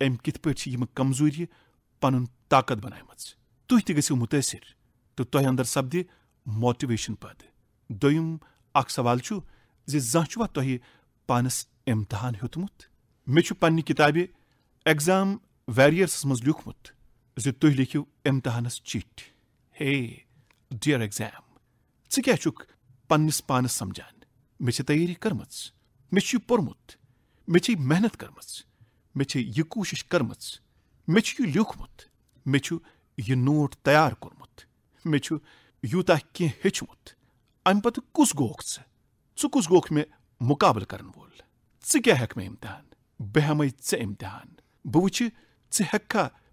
अम कित पे कमज़ोरी पन ताकत बनाम तुह तु मुतासर तो तुह अंदर सपद मोटिवेशन पद दोम अख सवाल जह तुह पानस इम्तहान हेतमुत मे पन्ने किताबे एग्ज़ाम वैरियर्स मज लिखमुत जो तुह लिखियो इम्तहानस चिट हे डियर एग्ज़ाम च क्या पन्निस पानस समझान मे तैयारी कर्म मे पोर्मुत मे मेहनत कर्म मे यह कोशिश कर्म मे यह लिखमुत मे यह नोट तैयार कोर्मुत मे यूता कह हेचमुत अम पत कुस गोख च कुस गोख मे मुकाबल कर वोल च क्या हेक मे इम्तिहान बह हम ऐ इम्तिहान बह वुच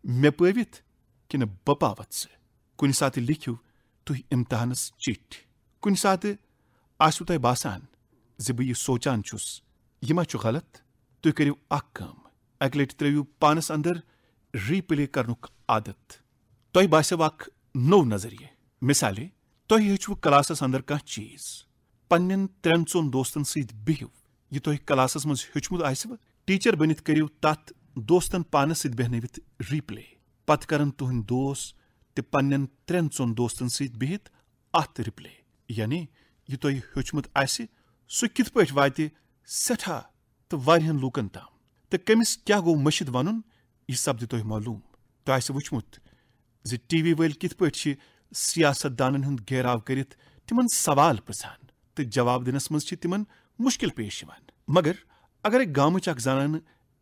च हेक्का मे पवित कि बह पावत च कुन सात लिखियो तुह इम्तिहानस चिट कुन सात आसो तुह बासान जि बह यह सोचान छुस यह मा गलत तुह करो अम अक लट त्रो पानस अंदर रीप्ले कर आदत तुह बासो अ नौ नज़रिए मिसाले तुह हेचु क्लासस अंदर कह चीज़ पन्न त्रेन चोन दोस्तन सत बिहु यह तुह क्लासस मज हेचमुत आसव टीचर बनित करो तथ दोस्तन पानस सत बेहनवित रीप्ले। पत करन तुहद दोस्त ते पन्न त्रेन चोन दोस्तन सत बिहित अत रिप्ले। यानी यह तुह हेचमुत आसि सह कित पे वात सठा तो वारियन लूकन ताम। तो कमिस क्या गो मशिद वन यह सपद तुह मालूम। तो आस वुचमुत ज टी वी वल कित पे सियासत दानन हंद घेराव कर तिमन सवाल पृछान तो जवाब दिनस मज तिमन मुश्किल पेश मगर, अगर गामच अख जनान एक्सीडेंट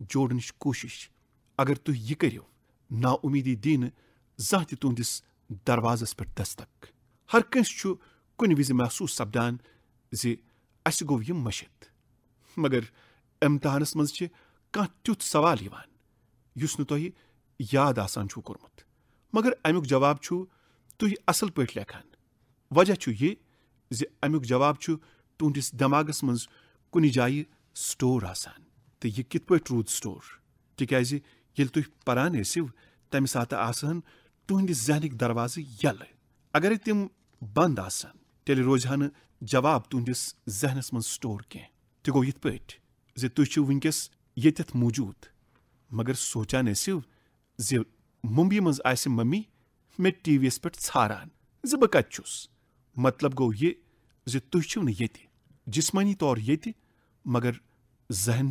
जोड़न कोशिश अगर तुम यह करो नाउमीदी दीन जह तुंदिस दरवाजस पे दस्तक हर कंस कुन वज महसूस सपदान जि अस ग मशित मगर इम्तहानस मज कह तुथ सवाल यस तुह याद आसान कर्मुत मगर अमुक जवाब तुह असल पे लेखान वजह यह जि अमुक जवाब तुंदिस दमागस मज कुन जाय स्टोर आसान तो यह कित पे रूद स्टोर तिकाज ये तुम पान ऐसो तम सात तुहद जहनिक दरवाजे यल अगर तम बंद तेल रोज हा जवाब तुहदिस जहनस मं स्टोर कह तो गो इत पे तुम वस ये मौजूद मगर सोचान ऐसो ज मुंबई मज आ मे टी वी पे ारान ज बह कत मतलब गो ये तुम ये जिसमानी तौर ये मगर जहन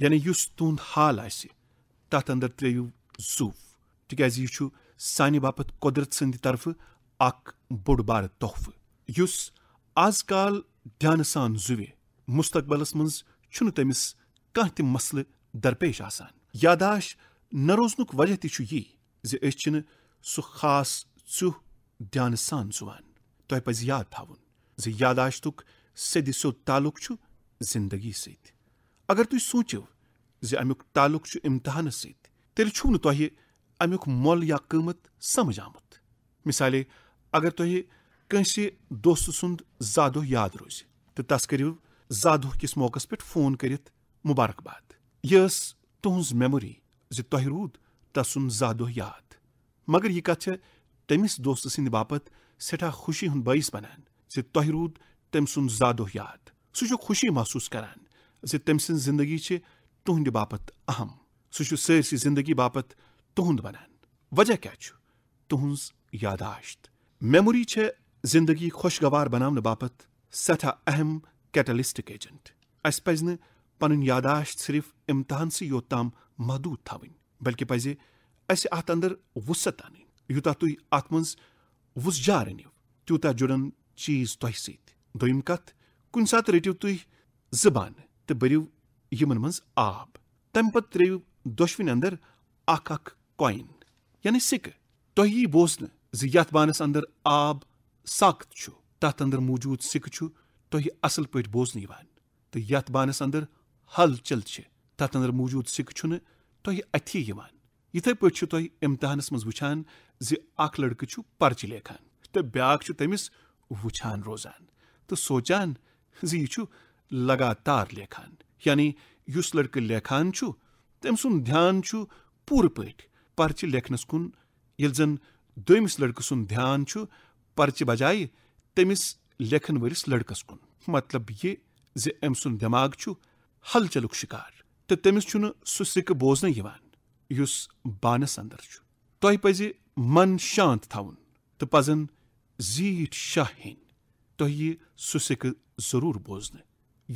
Yani just tun halajsi, e ta ndër treju zuf, që ka sani bapët kodrët sëndi tarfë ak burbarë tohfë. Yus azkal dyanısan züvi, mustakbalısmınız çunu temiz kahti maslı darpeş asan. Yadaş naroznuk vajeti çu yi, zi eşçini su khas tsuh dyanısan zuvan. Toy paziyat thavun, zi yadaştuk sedi so taluk çu zindagi seydi. अगर तुम सोचो ज अमुक तालुक इम्तहान सिल छू मोल या कीमत समझ आमुत मिसाले, अगर तुह कंसि दोस्त सुंद जा दह याद रोज तो तस करो जा दह किस मौक पे फ़ोन कर मुबारकबाद। यह तुज मेमोरी जु रूद तस जा याद। मगर यह कथ तमिस दोस्त सद बापत सठा खुशी हूँ बाइस बनान, जु रूद तम सुद जा दह याद। सह खुशी महसूस करान। जि तम से तुहद बाप अहम सह सारी ज़िंदगी बापत तुहद बन वजह क्या तुहज यादाश्त मेमोरी ज़िंदगी खुशगवार बनाने बाप सठा अहम कैटलिस्टिक एजेंट अस पज पन यादाश्त सिर्फ़ इम्तहान से योत तम महदूद थवन बल्कि पजे अस अंदर वसत अन यूत तुम अत मं वुजार तूत जुड़न चीज़ तह सत कत कुन सात रटो तुम जबान तो बरिव यमन मज आब तम पे त्रेव दोशवन अंदर अख अख यानी सिक तो यी बोजन जत बानस अंदर आब साख्त तथ अंदर मौजूद सिक तुह तो असल पे बोजन तो यथ बानस अंदर हलचल तथ अंदर मौजूद सिक तुह तो अथि यथे पे तुह इम्तहानस मज वुचान जख लड़कह पर्च लेखान तो ब्या तमिस वुचान रोजान तो सोचान यह लगातार लेखान, यानी युस लड़कि लेखान तम सुन ध्यान पूरे पट, पर्चि लेखनस कुन ये जन दमिस लड़क सुन ध्यान चु, पर्चि बजाय तमिस लेखन वलिस लड़कस कुन। मतलब ये जि अम सुन दिमाग चु हलचल शिकार तो तमिस चुन सु सिक बोजन युस बानस अंदर चु। तह पजे मन शांत थाउन तो पजन जीठ शाह हेन तह यी सह सिक् ज़रूर बोजने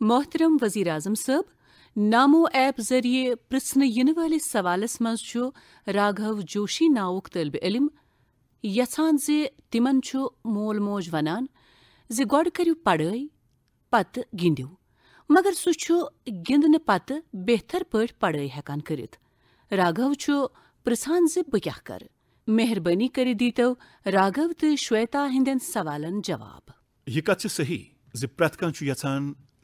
मोहतरम वज़ीर अजम सब नामो ऐप ज़रिए पृछने यिन वाले सवालस मज राघव जोशी नावुक तलब इलम यहान ज तिमन मोल मोज वनान, ज गोड करू पढ़ाई पत गिंदू मगर सह गिंदन पत बेहतर पट पढ़ाई हेकान करित राघव चु पृछान ज बह क्या कर, मेहरबानी कर दीतो राघव तो श्वेता हंदन सवालन जवाब। यह कत सही प्रेथ कह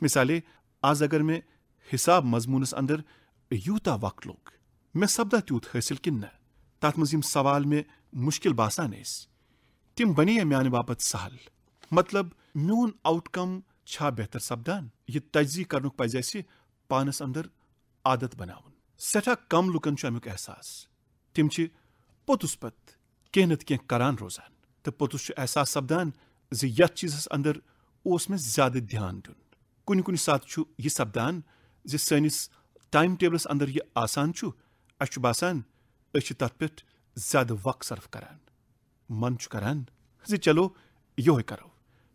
मिसाले, आज अगर मैं हिसाब मजमूनस अंदर यूत वक्त लोग, मे सपदा तूत हासिल कि न सवाल मे मुश्किल बासान तम बने मान बाप सहल मतलब म्योन आउटकम छा बेहतर सपदान यह तजी कर पज पानस अंदर आदत बना सठा कम लुकन अमुक एहसास। तम पोतस पत कह कह करान रोजान। तो पोतस एहसास सपदान जी चीजस अंदर उस मे ज़्यादा ध्यान दिन। कुन कुन सात छु यह सपदान जि सनिस टाइम टेबलस अंदर यह आसान छु अछ बासान अछ तत पे ज़्यादा वक्त सर्फ करान, मन छु करान, जि चलो, यो करो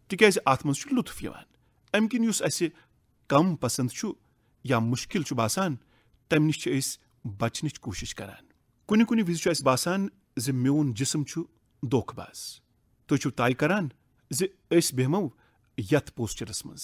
तिकाज अत मज लुत्फ यवान। अम किन युस असे कम पसंद छु या मुश्किल छु बासान, तम निश छ अस बचनच कोशिश करान। कुन कुन वज छु अस बासान, जि म्योन जिस्म छु, दोखबाज। तो छु ताय करान, जि अस बेहमो यथ पोस्चरस मज।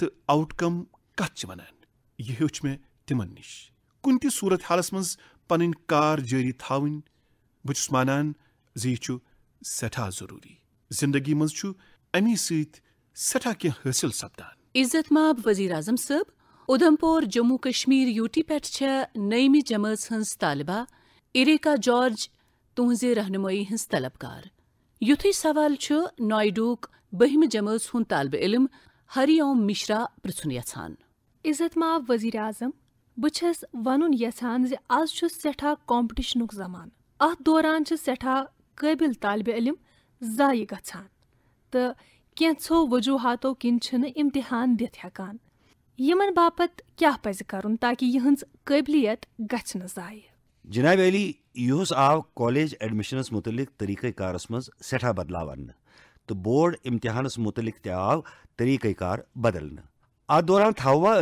तो आउट कम कत वनान यह हेच मे तिमन निश कुन ति सूरत हालस मज कार जारी थावन बहुत मानान यह सठा ज़रूरी। ज़िंदगी मज अमी सठा कह हासिल सपदान। इज़्ज़त माब वज़ीर आज़म सब उधमपुर, जम्मू कश्मीर, यूटी पे नईमि जमात हज तालिबा, इरेका जॉर्ज, तुहज रहनुमाई हज तलबकार युथु सवाल नॉयडूक बहम जमात हूँ तालब इलम हरिओम मिश्रा पृछुन यछान इज़्ज़त माब वज़ीर आज़म बस वन यछान आज सठा कॉम्पिटिशन जमान। अत दौरान सठा काबिल तालब इलम जाय गछान तो कैंसो वजूहातो किन इम्तिहान हेकान यमन बापत क्या पज करुन ताकि यहंज काबिलियत जनाब अली यह आव कॉलेज एडमिशनस मुतलिक तरीक़ कारस मज सठा बदलाव अन्न तो बोर्ड इम्तिहानस मुतलिक ते आव तरीक़ कार बदलने। अत दौरान थवा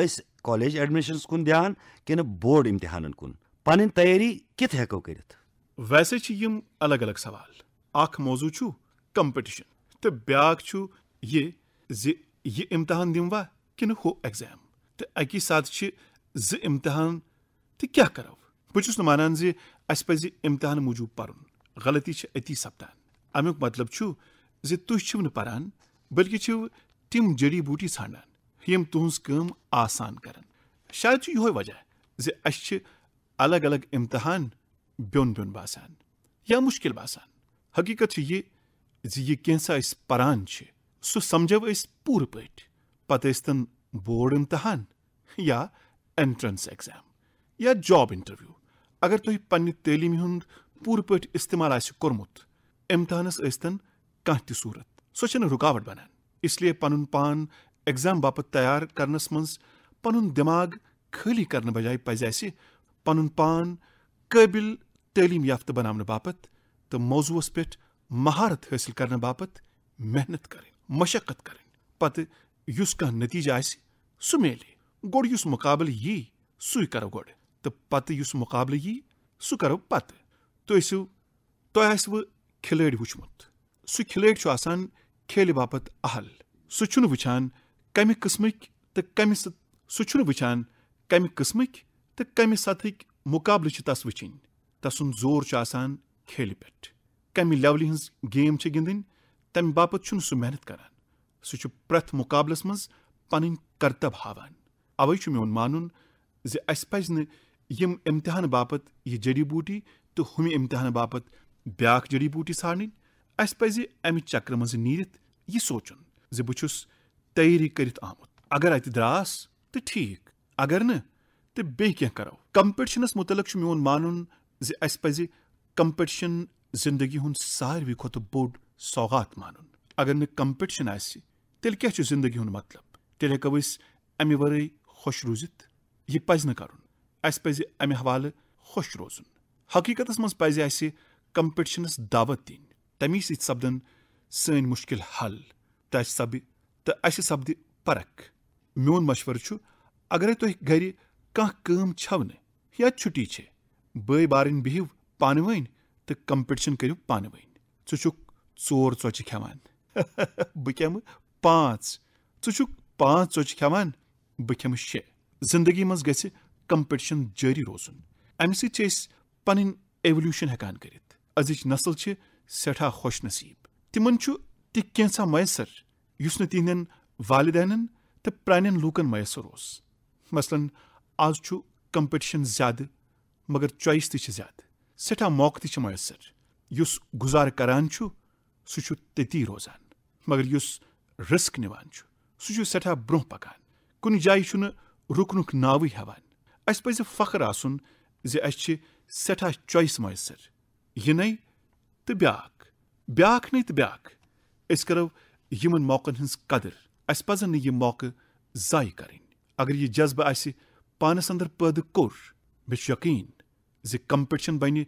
कॉलेज एडमिशन कुन ध्यान कि बोर्ड इम्तिहान कुन। पन तैयारी कित हेको करित? वैसे अलग अलग सवाल। अख मौजू चु कंपटिशन। तो ब्याक ये ज इम्तहान दिमवा कि हो एग्ज़ाम। तो अकी साथ ज इम्तहान तो क्या करो बहुत मानान अस पज इम्तहान मूजूब पर्न गलती अति सपदान अमुक मतलब ज तुम पान बल्कि तिम जड़ी बूटी ानान यम कम आसान कर शायद यो वजह ज अस अलग अलग इम्तहान ब्योन ब्योन बासान या मुश्किल बासान हकीकत यह कैसा पान सह समझो पूर पे पन बोर्ड इम्तहान या एंट्रेंस एग्ज़ाम या जॉब इंटरव्यू अगर तुम पन्ने तलीम हूँ पूर पे इस्तेमाल कोर्मुत इम्तहानस कह सूरत। सो रुकावट बनान इसलिए पन पान एग्ज़ाम बापत तैयार करनस मज पन दिमाग खाली कर बजाय पज पन पान काबिल तलीम याफ्त बनाने बापत तो मौजूस पे महारत हासिल करने बापत मेहनत करें, मशक्कत कर। पत कह नतीजा सह मेले गोड़ मुकाबल यी सु करो गोड़। तो पत मुकाबल यी सह करो पत। तुव खिलड़ वुचमुत सह खिलड़ खेल बापत अहल सह वुचान कमि किस्मक कमि सह वुचान कमि किस्मक कमि सतहक मुकाबल तस वुचन तसुन ज़ोर खेल पे कमि लेवल हज गेम गिंदन तम बापत सह मेहनत कर सह प्रथ मुकाबलस मज हावान अवे मोन मान पज नम इम्तिहान बापत यह जड़ी बूटी तो हम इम्तिहान बापत ब्या जड़ी बूटी ाड़न अस पज अमि चक्र मज नीरित यह सोचन ज बहुस तैयारी कर आमुत अगर अत द्रास तो ठीक अगर न तो बे करो कंपिटिशनस मुतलक मोन मान ज पज कंपिटिशन ज़िंदगी हूँ सारे खुद बोड़ सौगात मान अगर न कंपिटिशन तेल क्या ज़िंदगी हूँ मतलब तेल हेको अमि वर खुश रूजित यह पज न कर अस पज अमि हवाले खुश रोजन हकीकत मज पज अस कंपिटिशनस दावत दिन तमी सपदन सन मुश्किल हल तो सप तो अस सपद परख मोन मशवर अगर तुम गर कम छव या छुट्टी बे बारन बिहव पान वन तो कंपिटिशन करू पान वन ुक ोर ोच खेवान बह खेम पाँच ुक पाँच ोच खेवान बह खेम शे ज़िंदगी मज ग कंपिटिशन जारी रोजन अमि सत पन एवल्यूशन हेकान कर अजिच नस्ल सठा खुश नसीब तिमन तह कैसा मैसर न तिहंदन वालदेन तो प्रान लूकन मैसर उस मसलन, आज कंपिटिशन ज़्यादा, मगर चॉइस तह सठा मौक तह मैसर, युस गुजार करान सह तती रोजान। मगर युस रिस्क निवान सठा ब्रोह पकान। कुन जाय रुकनुक नाव हेवान। अस पज फख्र आसन सठा चॉइस मैसर। यह तो ब्याक ब्याक नई तो ब्याक अस करो यमन मौकन हज कदर अस पजन यह मौक जाय कर अगर यह जज्ब पानस अंदर पैद कोर मे यकीन ज कंपिटिशन बन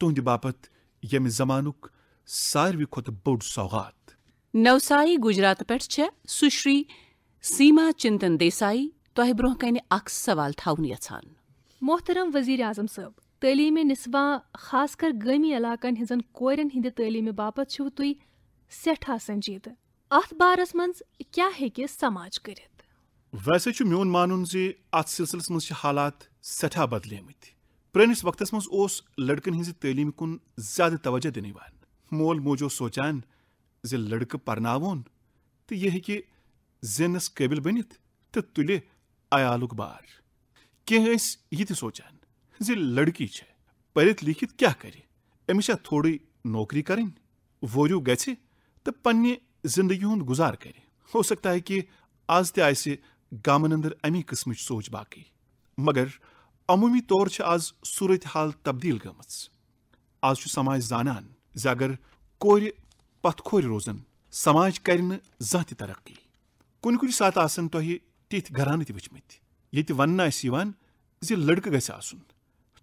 तुंद बापत यम जमानुक सारवी खुद बोड़ सौगात नवसाई गुजरात पे सुश्री सीमा चिंतन देसाई तह ब्रोह कन सवाल थावन यछान मोहतरम वज़ीर आज़म साहब तलीम निस्वा खासकर गमी इलाकन हिजन कोरन हंदि तलीमी बापत छु तुम सठा संजीद अथ बारस मज क्या हे समाज कर वैसे मोन मान अथ सिलसिलस मज हालात सठा बदलेम प्रनिस वक्त मज लड़कन हज तलीम कुन ज़्यादा तवजह दिन मोल मोजो सोचान, ज लड़क पर्नावन तो यह हे जिनस कबिल बनित तो तुल अयालुक बार। कह सोचान। जे लड़की લડકી છે लिखित क्या करे? अमिश थोड़ी नौकरी करें, वोरू ग तो पे ज़िंदगी हूँ गुजार करे। हो सकता है कि आज ते गामन अंदर अमी कस्म सोच बाकी। मगर अमूमी तौर से आज सूरत हाल तब्दील गम आज समाज जानान ज अगर कोर पथखोर रोजन, समाज कर जह तरक्की। कुन कुन सात आसन तो ये तिथ घरान तचम ये वन वन लड़क गसन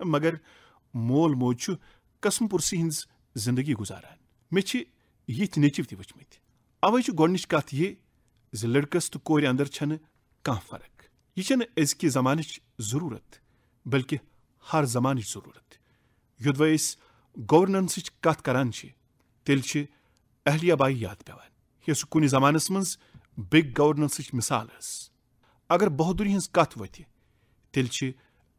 मगर मोल मोज चु कसम पुरसी हिंज ज़िंदगी गुजारान। मे यथ नेचिव त वचमत अवे गोडनिच कत ये, ज लड़कस तो कोर अंदर छन कह फ़र्क? यह अजक जमान ज़रूरत, बल्कि हर जमान ज़रूरत। युदव गवर्नेंस कत करान तेल अहलिया बाई याद पेवान यह सह कुन जमानस मज बिग गवर्नेंस मिसाल अगर बहुदुरी हज कत वत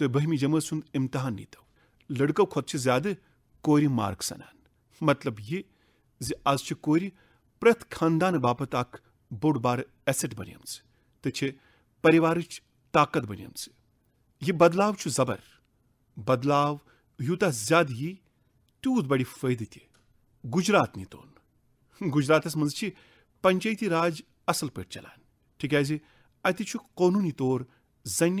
तो बहमी जमा सुंद इम्तहान नीतव लड़कों खुद ज़्यादा कोर मार्क सनान मतलब यह जि आज कोर प्रथ खानदान बाप अख बोड़ बार एसट बन तो परिवार ताकत बन यह बदलाव जबर बदलाव यूत ज़्यादा यी तूत बड़ फ़ायदे त गुजरात नी तोन गुजरात मज पंचायती राज असल पे चलान तिक अत कानूनी तौर जन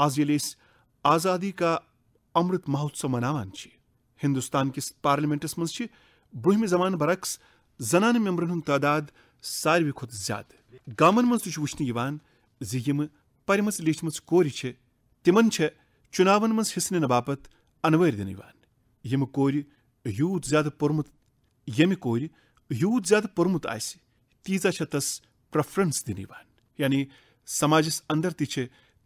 आज ये आज़ादी का अमृत महोत्सव मनावान हिंदुस्तान किस पार्लियामेंटस मज ब्रहमि जमान बरक्स, जनान मेम्बरन हूँ तादाद सारे खुद ज़्यादा गामन मज तुन जिम परम लीचम कोर तिम चुनाव मज हिस्स अनवर दिन यम कोर यूत ज़्यादा पोर्मुत, यम कोर यूत ज़्यादा पोर्मुत तीजा तस प्रेफरेंस दिन यानी समाजस अंदर तह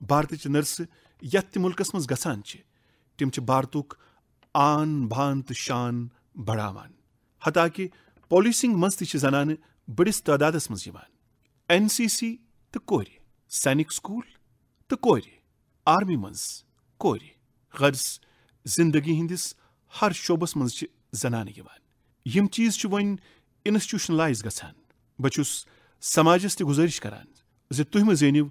भारतीय नर्स यथ मुल्क मं ग तम भारत आन भान तो शान बढ़ावान हता कि पॉलिसिंग मं तनान बड़स तदाद मं एन सी सी तो कोर सैनिक स्कूल तो कोर आर्मी मं कोर गर्ज ज़िंदगी हंदिस हर शोबस मं जनान यम चीज़ इंस्टिट्यूशनलाइज ग बहुस समाजस तुजारिश कर जु मा जानव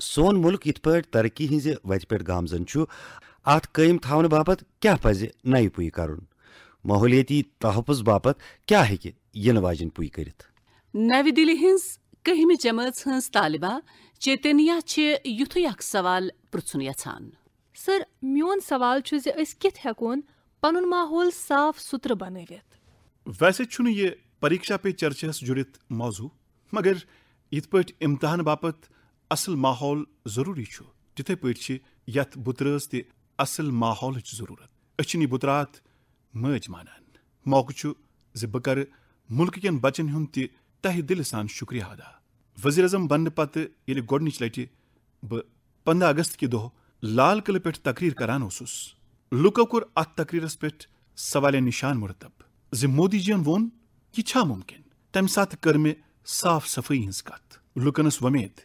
सोन मुल्क इत पे तरक्की हिज वत पे गामजन अत कम थवन बाप क्या पज नये पु कर माहौलती तहफ़ बाप क्या हे इन वाजन कर नव दिल्ली हज कहम जमात हज तालबा चेतनिया युथ सवाल पुछन यहाँ सर मोन सवाल कित हेकोन पन माहौल साफ़ सुथर बन वैसे ये परीक्षा पे चर्चा जुड़ित मौजू मगर इत पे बापत असल माहौल ज़रूरी तिथे पे यथ बुतरस माहौल ज़रूरत अचनी बुतरात मज मानान मौक़ जब कर मुल्क कन बचन हूँ तह दिल सान शुक्रिया अदा वजी अजम बन पत ये गोडन लटि बह पंद्रह अगस्त के दोह लाल कल पे तकरीर करान लुको कोर अत तकरीरस पे सवाल निशान मुरतब ज मोदी जीन वोन यह मुमकिन तम सात कर मे साफ़ सफ़ाई हज कत लुकन उम्मीद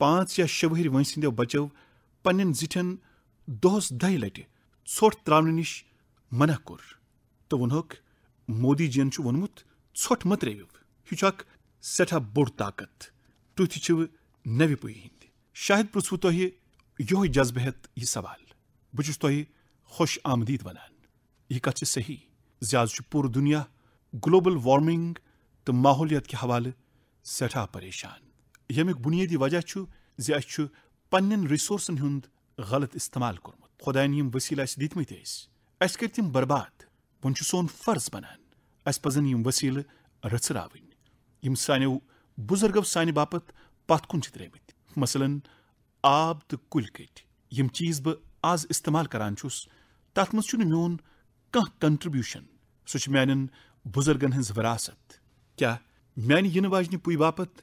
पाँच या शे वहर वंस हंदो बचो पन्न जिठन दोस दह लटि ोट त्रावन नश, मना कोर। तो वन मोदी जीन वोनमुत ोट मत त्रेव यह सठा बोड़ ताकत। तुथ नव पी हंद। शायद पृछव तह तो यो जज्बहत यह सवाल। बहुस तह तो खोश आमदीद वनान। यह कत सही। ज़्यादा पूर दुनिया, ग्लोबल वार्मिंग तो माहौलियत के हवाले सठा परेशान। यमुक बुनियादी वजह ज अ पन्न रिसोर्सन हूँ गलत इस्तेमाल कोर्मुत खुदान यम वसील दितम अस कर तम बर्बाद वन सोन फ़र्ज़ बनान अस पजन यम वसील रचरावन यम सानो बुजुर्गो सान बापत पथ कुन त्रेमित मसलन आब तो कुल कट यम चीज़ बह आज इस्तेमाल करान चुस तथ मज मोन कह कंट्रीब्यूशन सह मान बुजुर्गन हज वरासत क्या मान इन वाजन पुय बापत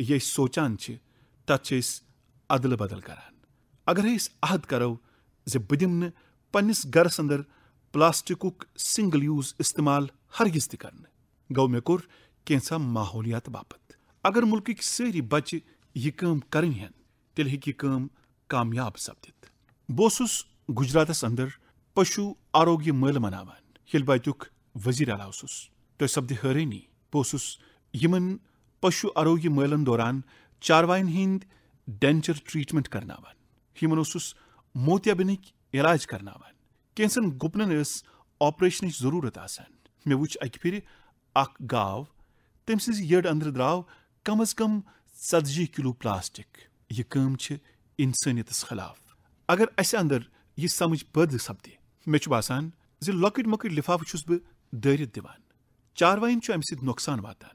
हे सोचांचे तत् अदल बदल कर अगर अस अहद करो जे बह दिम पन्नस गरस अंदर प्लास्टिक सिंगल यूज़ इस्तेमाल हरगिज त कर गो मे कोर कैसा माहौलियात बापत। अगर मुल्क सारी बच्चे यह कम करें हन तेल हे कम कामयाब सपदित बोसुस गुजरात अंदर पशु आरोग्य मेल मनावान। ये वजुक वज़ीर अला तो सपदि हैरानी बोस यमन पशु आरोग्य मुलन दौरान चारवाइन हिंद डेंचर ट्रीटमेंट करनावान हिमन ओस मोतियाबिन इलाज करनावान कैंसन गुपन ऑपरेशन ज़रूरत आसान। मे वो अक फिर गाव, तम सड अंदर द्राव कम अज कम सत्जी किलो प्लास्टिक। यह कम इंसानियत खिलाफ। अगर अस अंदर यह समझ पद सपदि मे बसान जो लकट मकट लिफाफ चुस बह दरित दिवान। चारवाइन चु अमि नुकसान वातान।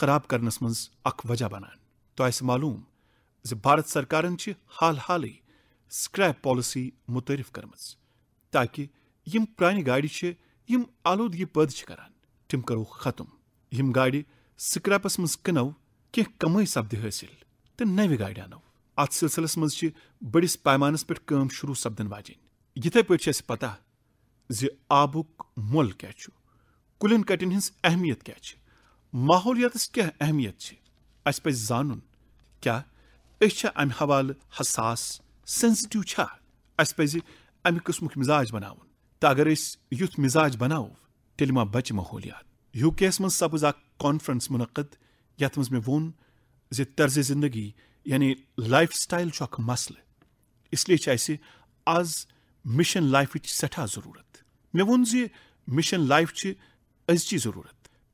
तीचा सपदि माहौलियातस हिफाजत तो वुचो जे आज छ इलेक्ट्रॉनिक गैजेट्स ते माहौल खराब करनस मज अख वजह बनान। तो आस मालूम, जे भारत सरकारन छ हाल हालै स्क्रैप पॉलिसी मुतरफ करमज ताकि यम प्रानि गाड़ी छ यम आलूदगी पैद छ करान। तिम करो खत्म। यम गाड़ी स्क्रैपस मज कनो कह कमाई सपद हासिल तो नव गाड़ी अनो अत सिलसिलस मज बड़िस पैमानस पे कम शुरू सपदन वाजिन यिथे पे पता जे आबुक मोल क्या कुलिन कटिन हज अहमियत क्या माहौलियातस क्या अहमियत अस पे जान क्या अमि हवाल हसास सेंसिटिव छा अस पे अमि किस्मुक मिजाज बनावन तो अगर युथ मिजाज बनाओ तेल मा बच माहौलियात यूके मज सपज अ कॉन्फ्रेंस मुनद यथ मज मे वोन जे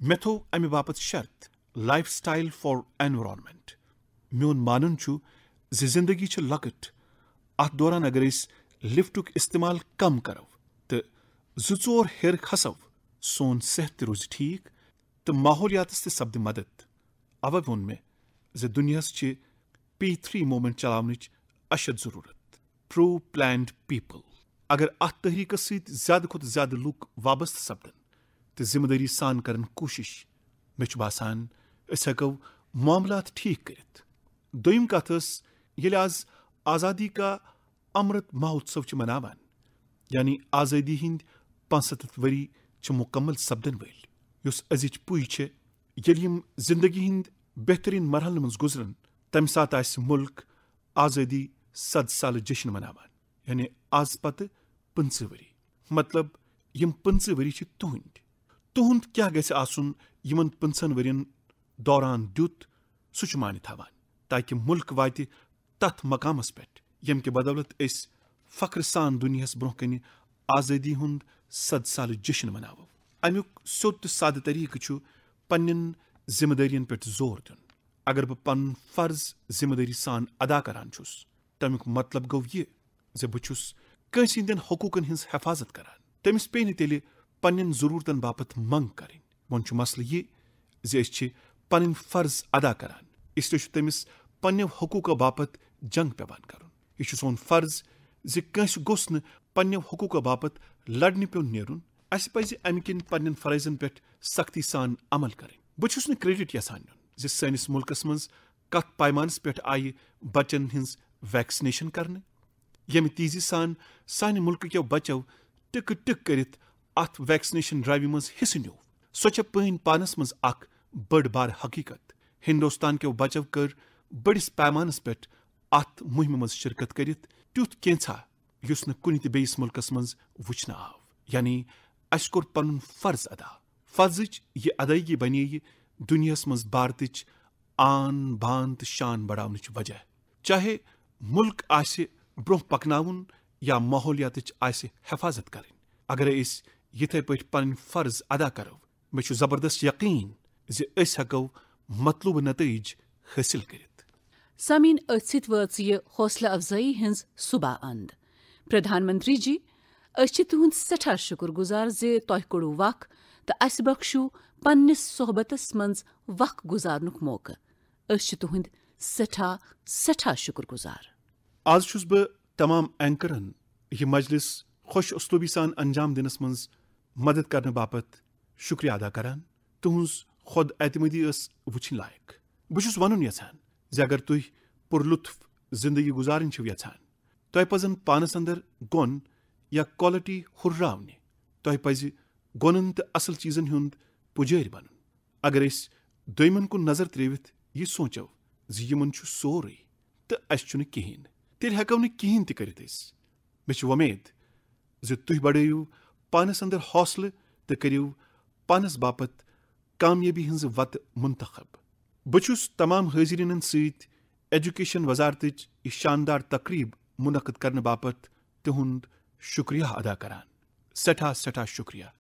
तर्ज ज़िंदगी यानी लाइफ स्टाइल अख मसल इसलिए आज मिशन लाइफ सठा ज़रूरत मे वोन जे मिशन लाइफ अजची ज़रूरत मे थो अमे बापत शर्त लाइफ स्टाइल फॉर एनवरमेंट मोन मान ज़िंदगी लकट अत दौरान अगर लिफ्टुक इस्तेमाल कम करो तो ज़ोर हेर खसो सोन सेहत रोज ठीक तो माहौलियात सपद मदद अवे वोन मे जे दुनियास पी थ्री मोमेंट चलावन अशद ज़रूरत प्रो प्लान पीपल अगर अत तहरीक ज़्यादा खुद ज़्यादा लुक वाबस्त सपदन तो ज़िम्मेदारी सान कर कोशिश मे बासान हेको मामलात ठीक कर दोम कत आज आज़ादी का अमृत महोत्सव मनावान यानी आज़ादी हंद पंसत वरी मुकम्मल सपदन वल अजिच पुई ज़िंदगी हंद बेहतरीन मरहल मज गुजरन तम सात मुल्क आज़ादी सद साल जश्न मनावान यानी आज पत पंच वरी मतलब यम पंच वरी तुहद तुहद क्या आसन यमन पंचन वरियन दौरान दुत सह मान थवान ताकि मुल्क वात तथ मकामस पे यम के बदौलत फख्र सान दुनियास ब्रोह कन आज़ादी हंद सद साल जश्न मनावो अमुक सोद तो साद तरीक़ पन्न जिम्मेदारियन पे ज़ोर दिन अगर बह पन फ़र्ज़ ज़िम्मेदारी सान अदा करान तमुक मतलब गो यह जे बहुस कंस हकूकन हज हिफाजत करान पे तेल पन्न जरूरतन बापत मंग कर वो मसल यह जे पन फ़र्ज़ अदा करान इसलिए तमिस पन्न हकूक बापत जंग पेवान कर यह सोन फ़र्ज़ जे कंस गोस न पन्न हकूक बापत लड़ने पे नेरुन अस पज अमि किन पन्न फरजन पे सख्ती सान अमल कर बहुत क्रेडिट यसान ज सैनिस मुल्कस मज कत पैमानस पे आई बचन हज वैक्सीनेशन कर यम तेज़ी सान सान मुल्क क्यों बचो टिक टिक कर अत वैक्सीनेशन ड्राइव मज हिस्स सो पन पानस मज बड़ बार हकीकत। हिंदुस्तान क्यों बचो कर बड़िस पैमानस पे अत मुहिम मज शिरकत कर तुथ युस कुन बेस मुल्कस मज वुचन आव। यानी अस कोर पन फ़र्ज़ अदा। फ़र्ज़ यह अदायगी बने दुनियास मज भारत आन बान तो शान बढ़ावन वजह। चाहे मुल्क ब्रोह पकन या माहौलियात हिफाजत कर अगर ये पे पन फ़र्ज़ अदा करो मे ज़बरदस्त यकीन जो मतलूब नतज हासिल कर समीन अथ वच यह हौसला अफजाई हज सुबह अंद प्रधानमंत्री जी तुंद सठा शुक्र गुजार जे तह कोड़ू वख तो अस बख्शू पन्निस सोहबतस मज वक गुजारनुक मौका तुहद सठा सठा शुक्र गुजार आज छुस बह तमाम एंकरन यह मजलिस खुश उसलूबी सान अंजाम दिनस मज मदद करने बापत शुक्रिया अदा करान। तुहज खुद एतमदी वुचन लायक। बहुत वन यहान जे अगर तुह पुरलुत्फ ज़िंदगी गुजारन यहान तह पजन पानस अंदर गोन या क्वालिटी हुर्रावने तह पज गोनन तो असल चीजन हूँ पुजारी बन अगर दोमन कुन नज़र त्रेवित यह सोचो जमन सोरे तो अस कहें तेल हेको कहें तक मे वमेद जो तुह बढ़ो पानस अंदर हौसल तो करो पानस बाप कामयाबी हज वत मुंतब बहुस तमाम हाजरीन सजुकेशन वजारत यह शानदार तकरीब मुनद कर बापत तुंद शुक्रिया अदा करान सठा सठा शुक्रिया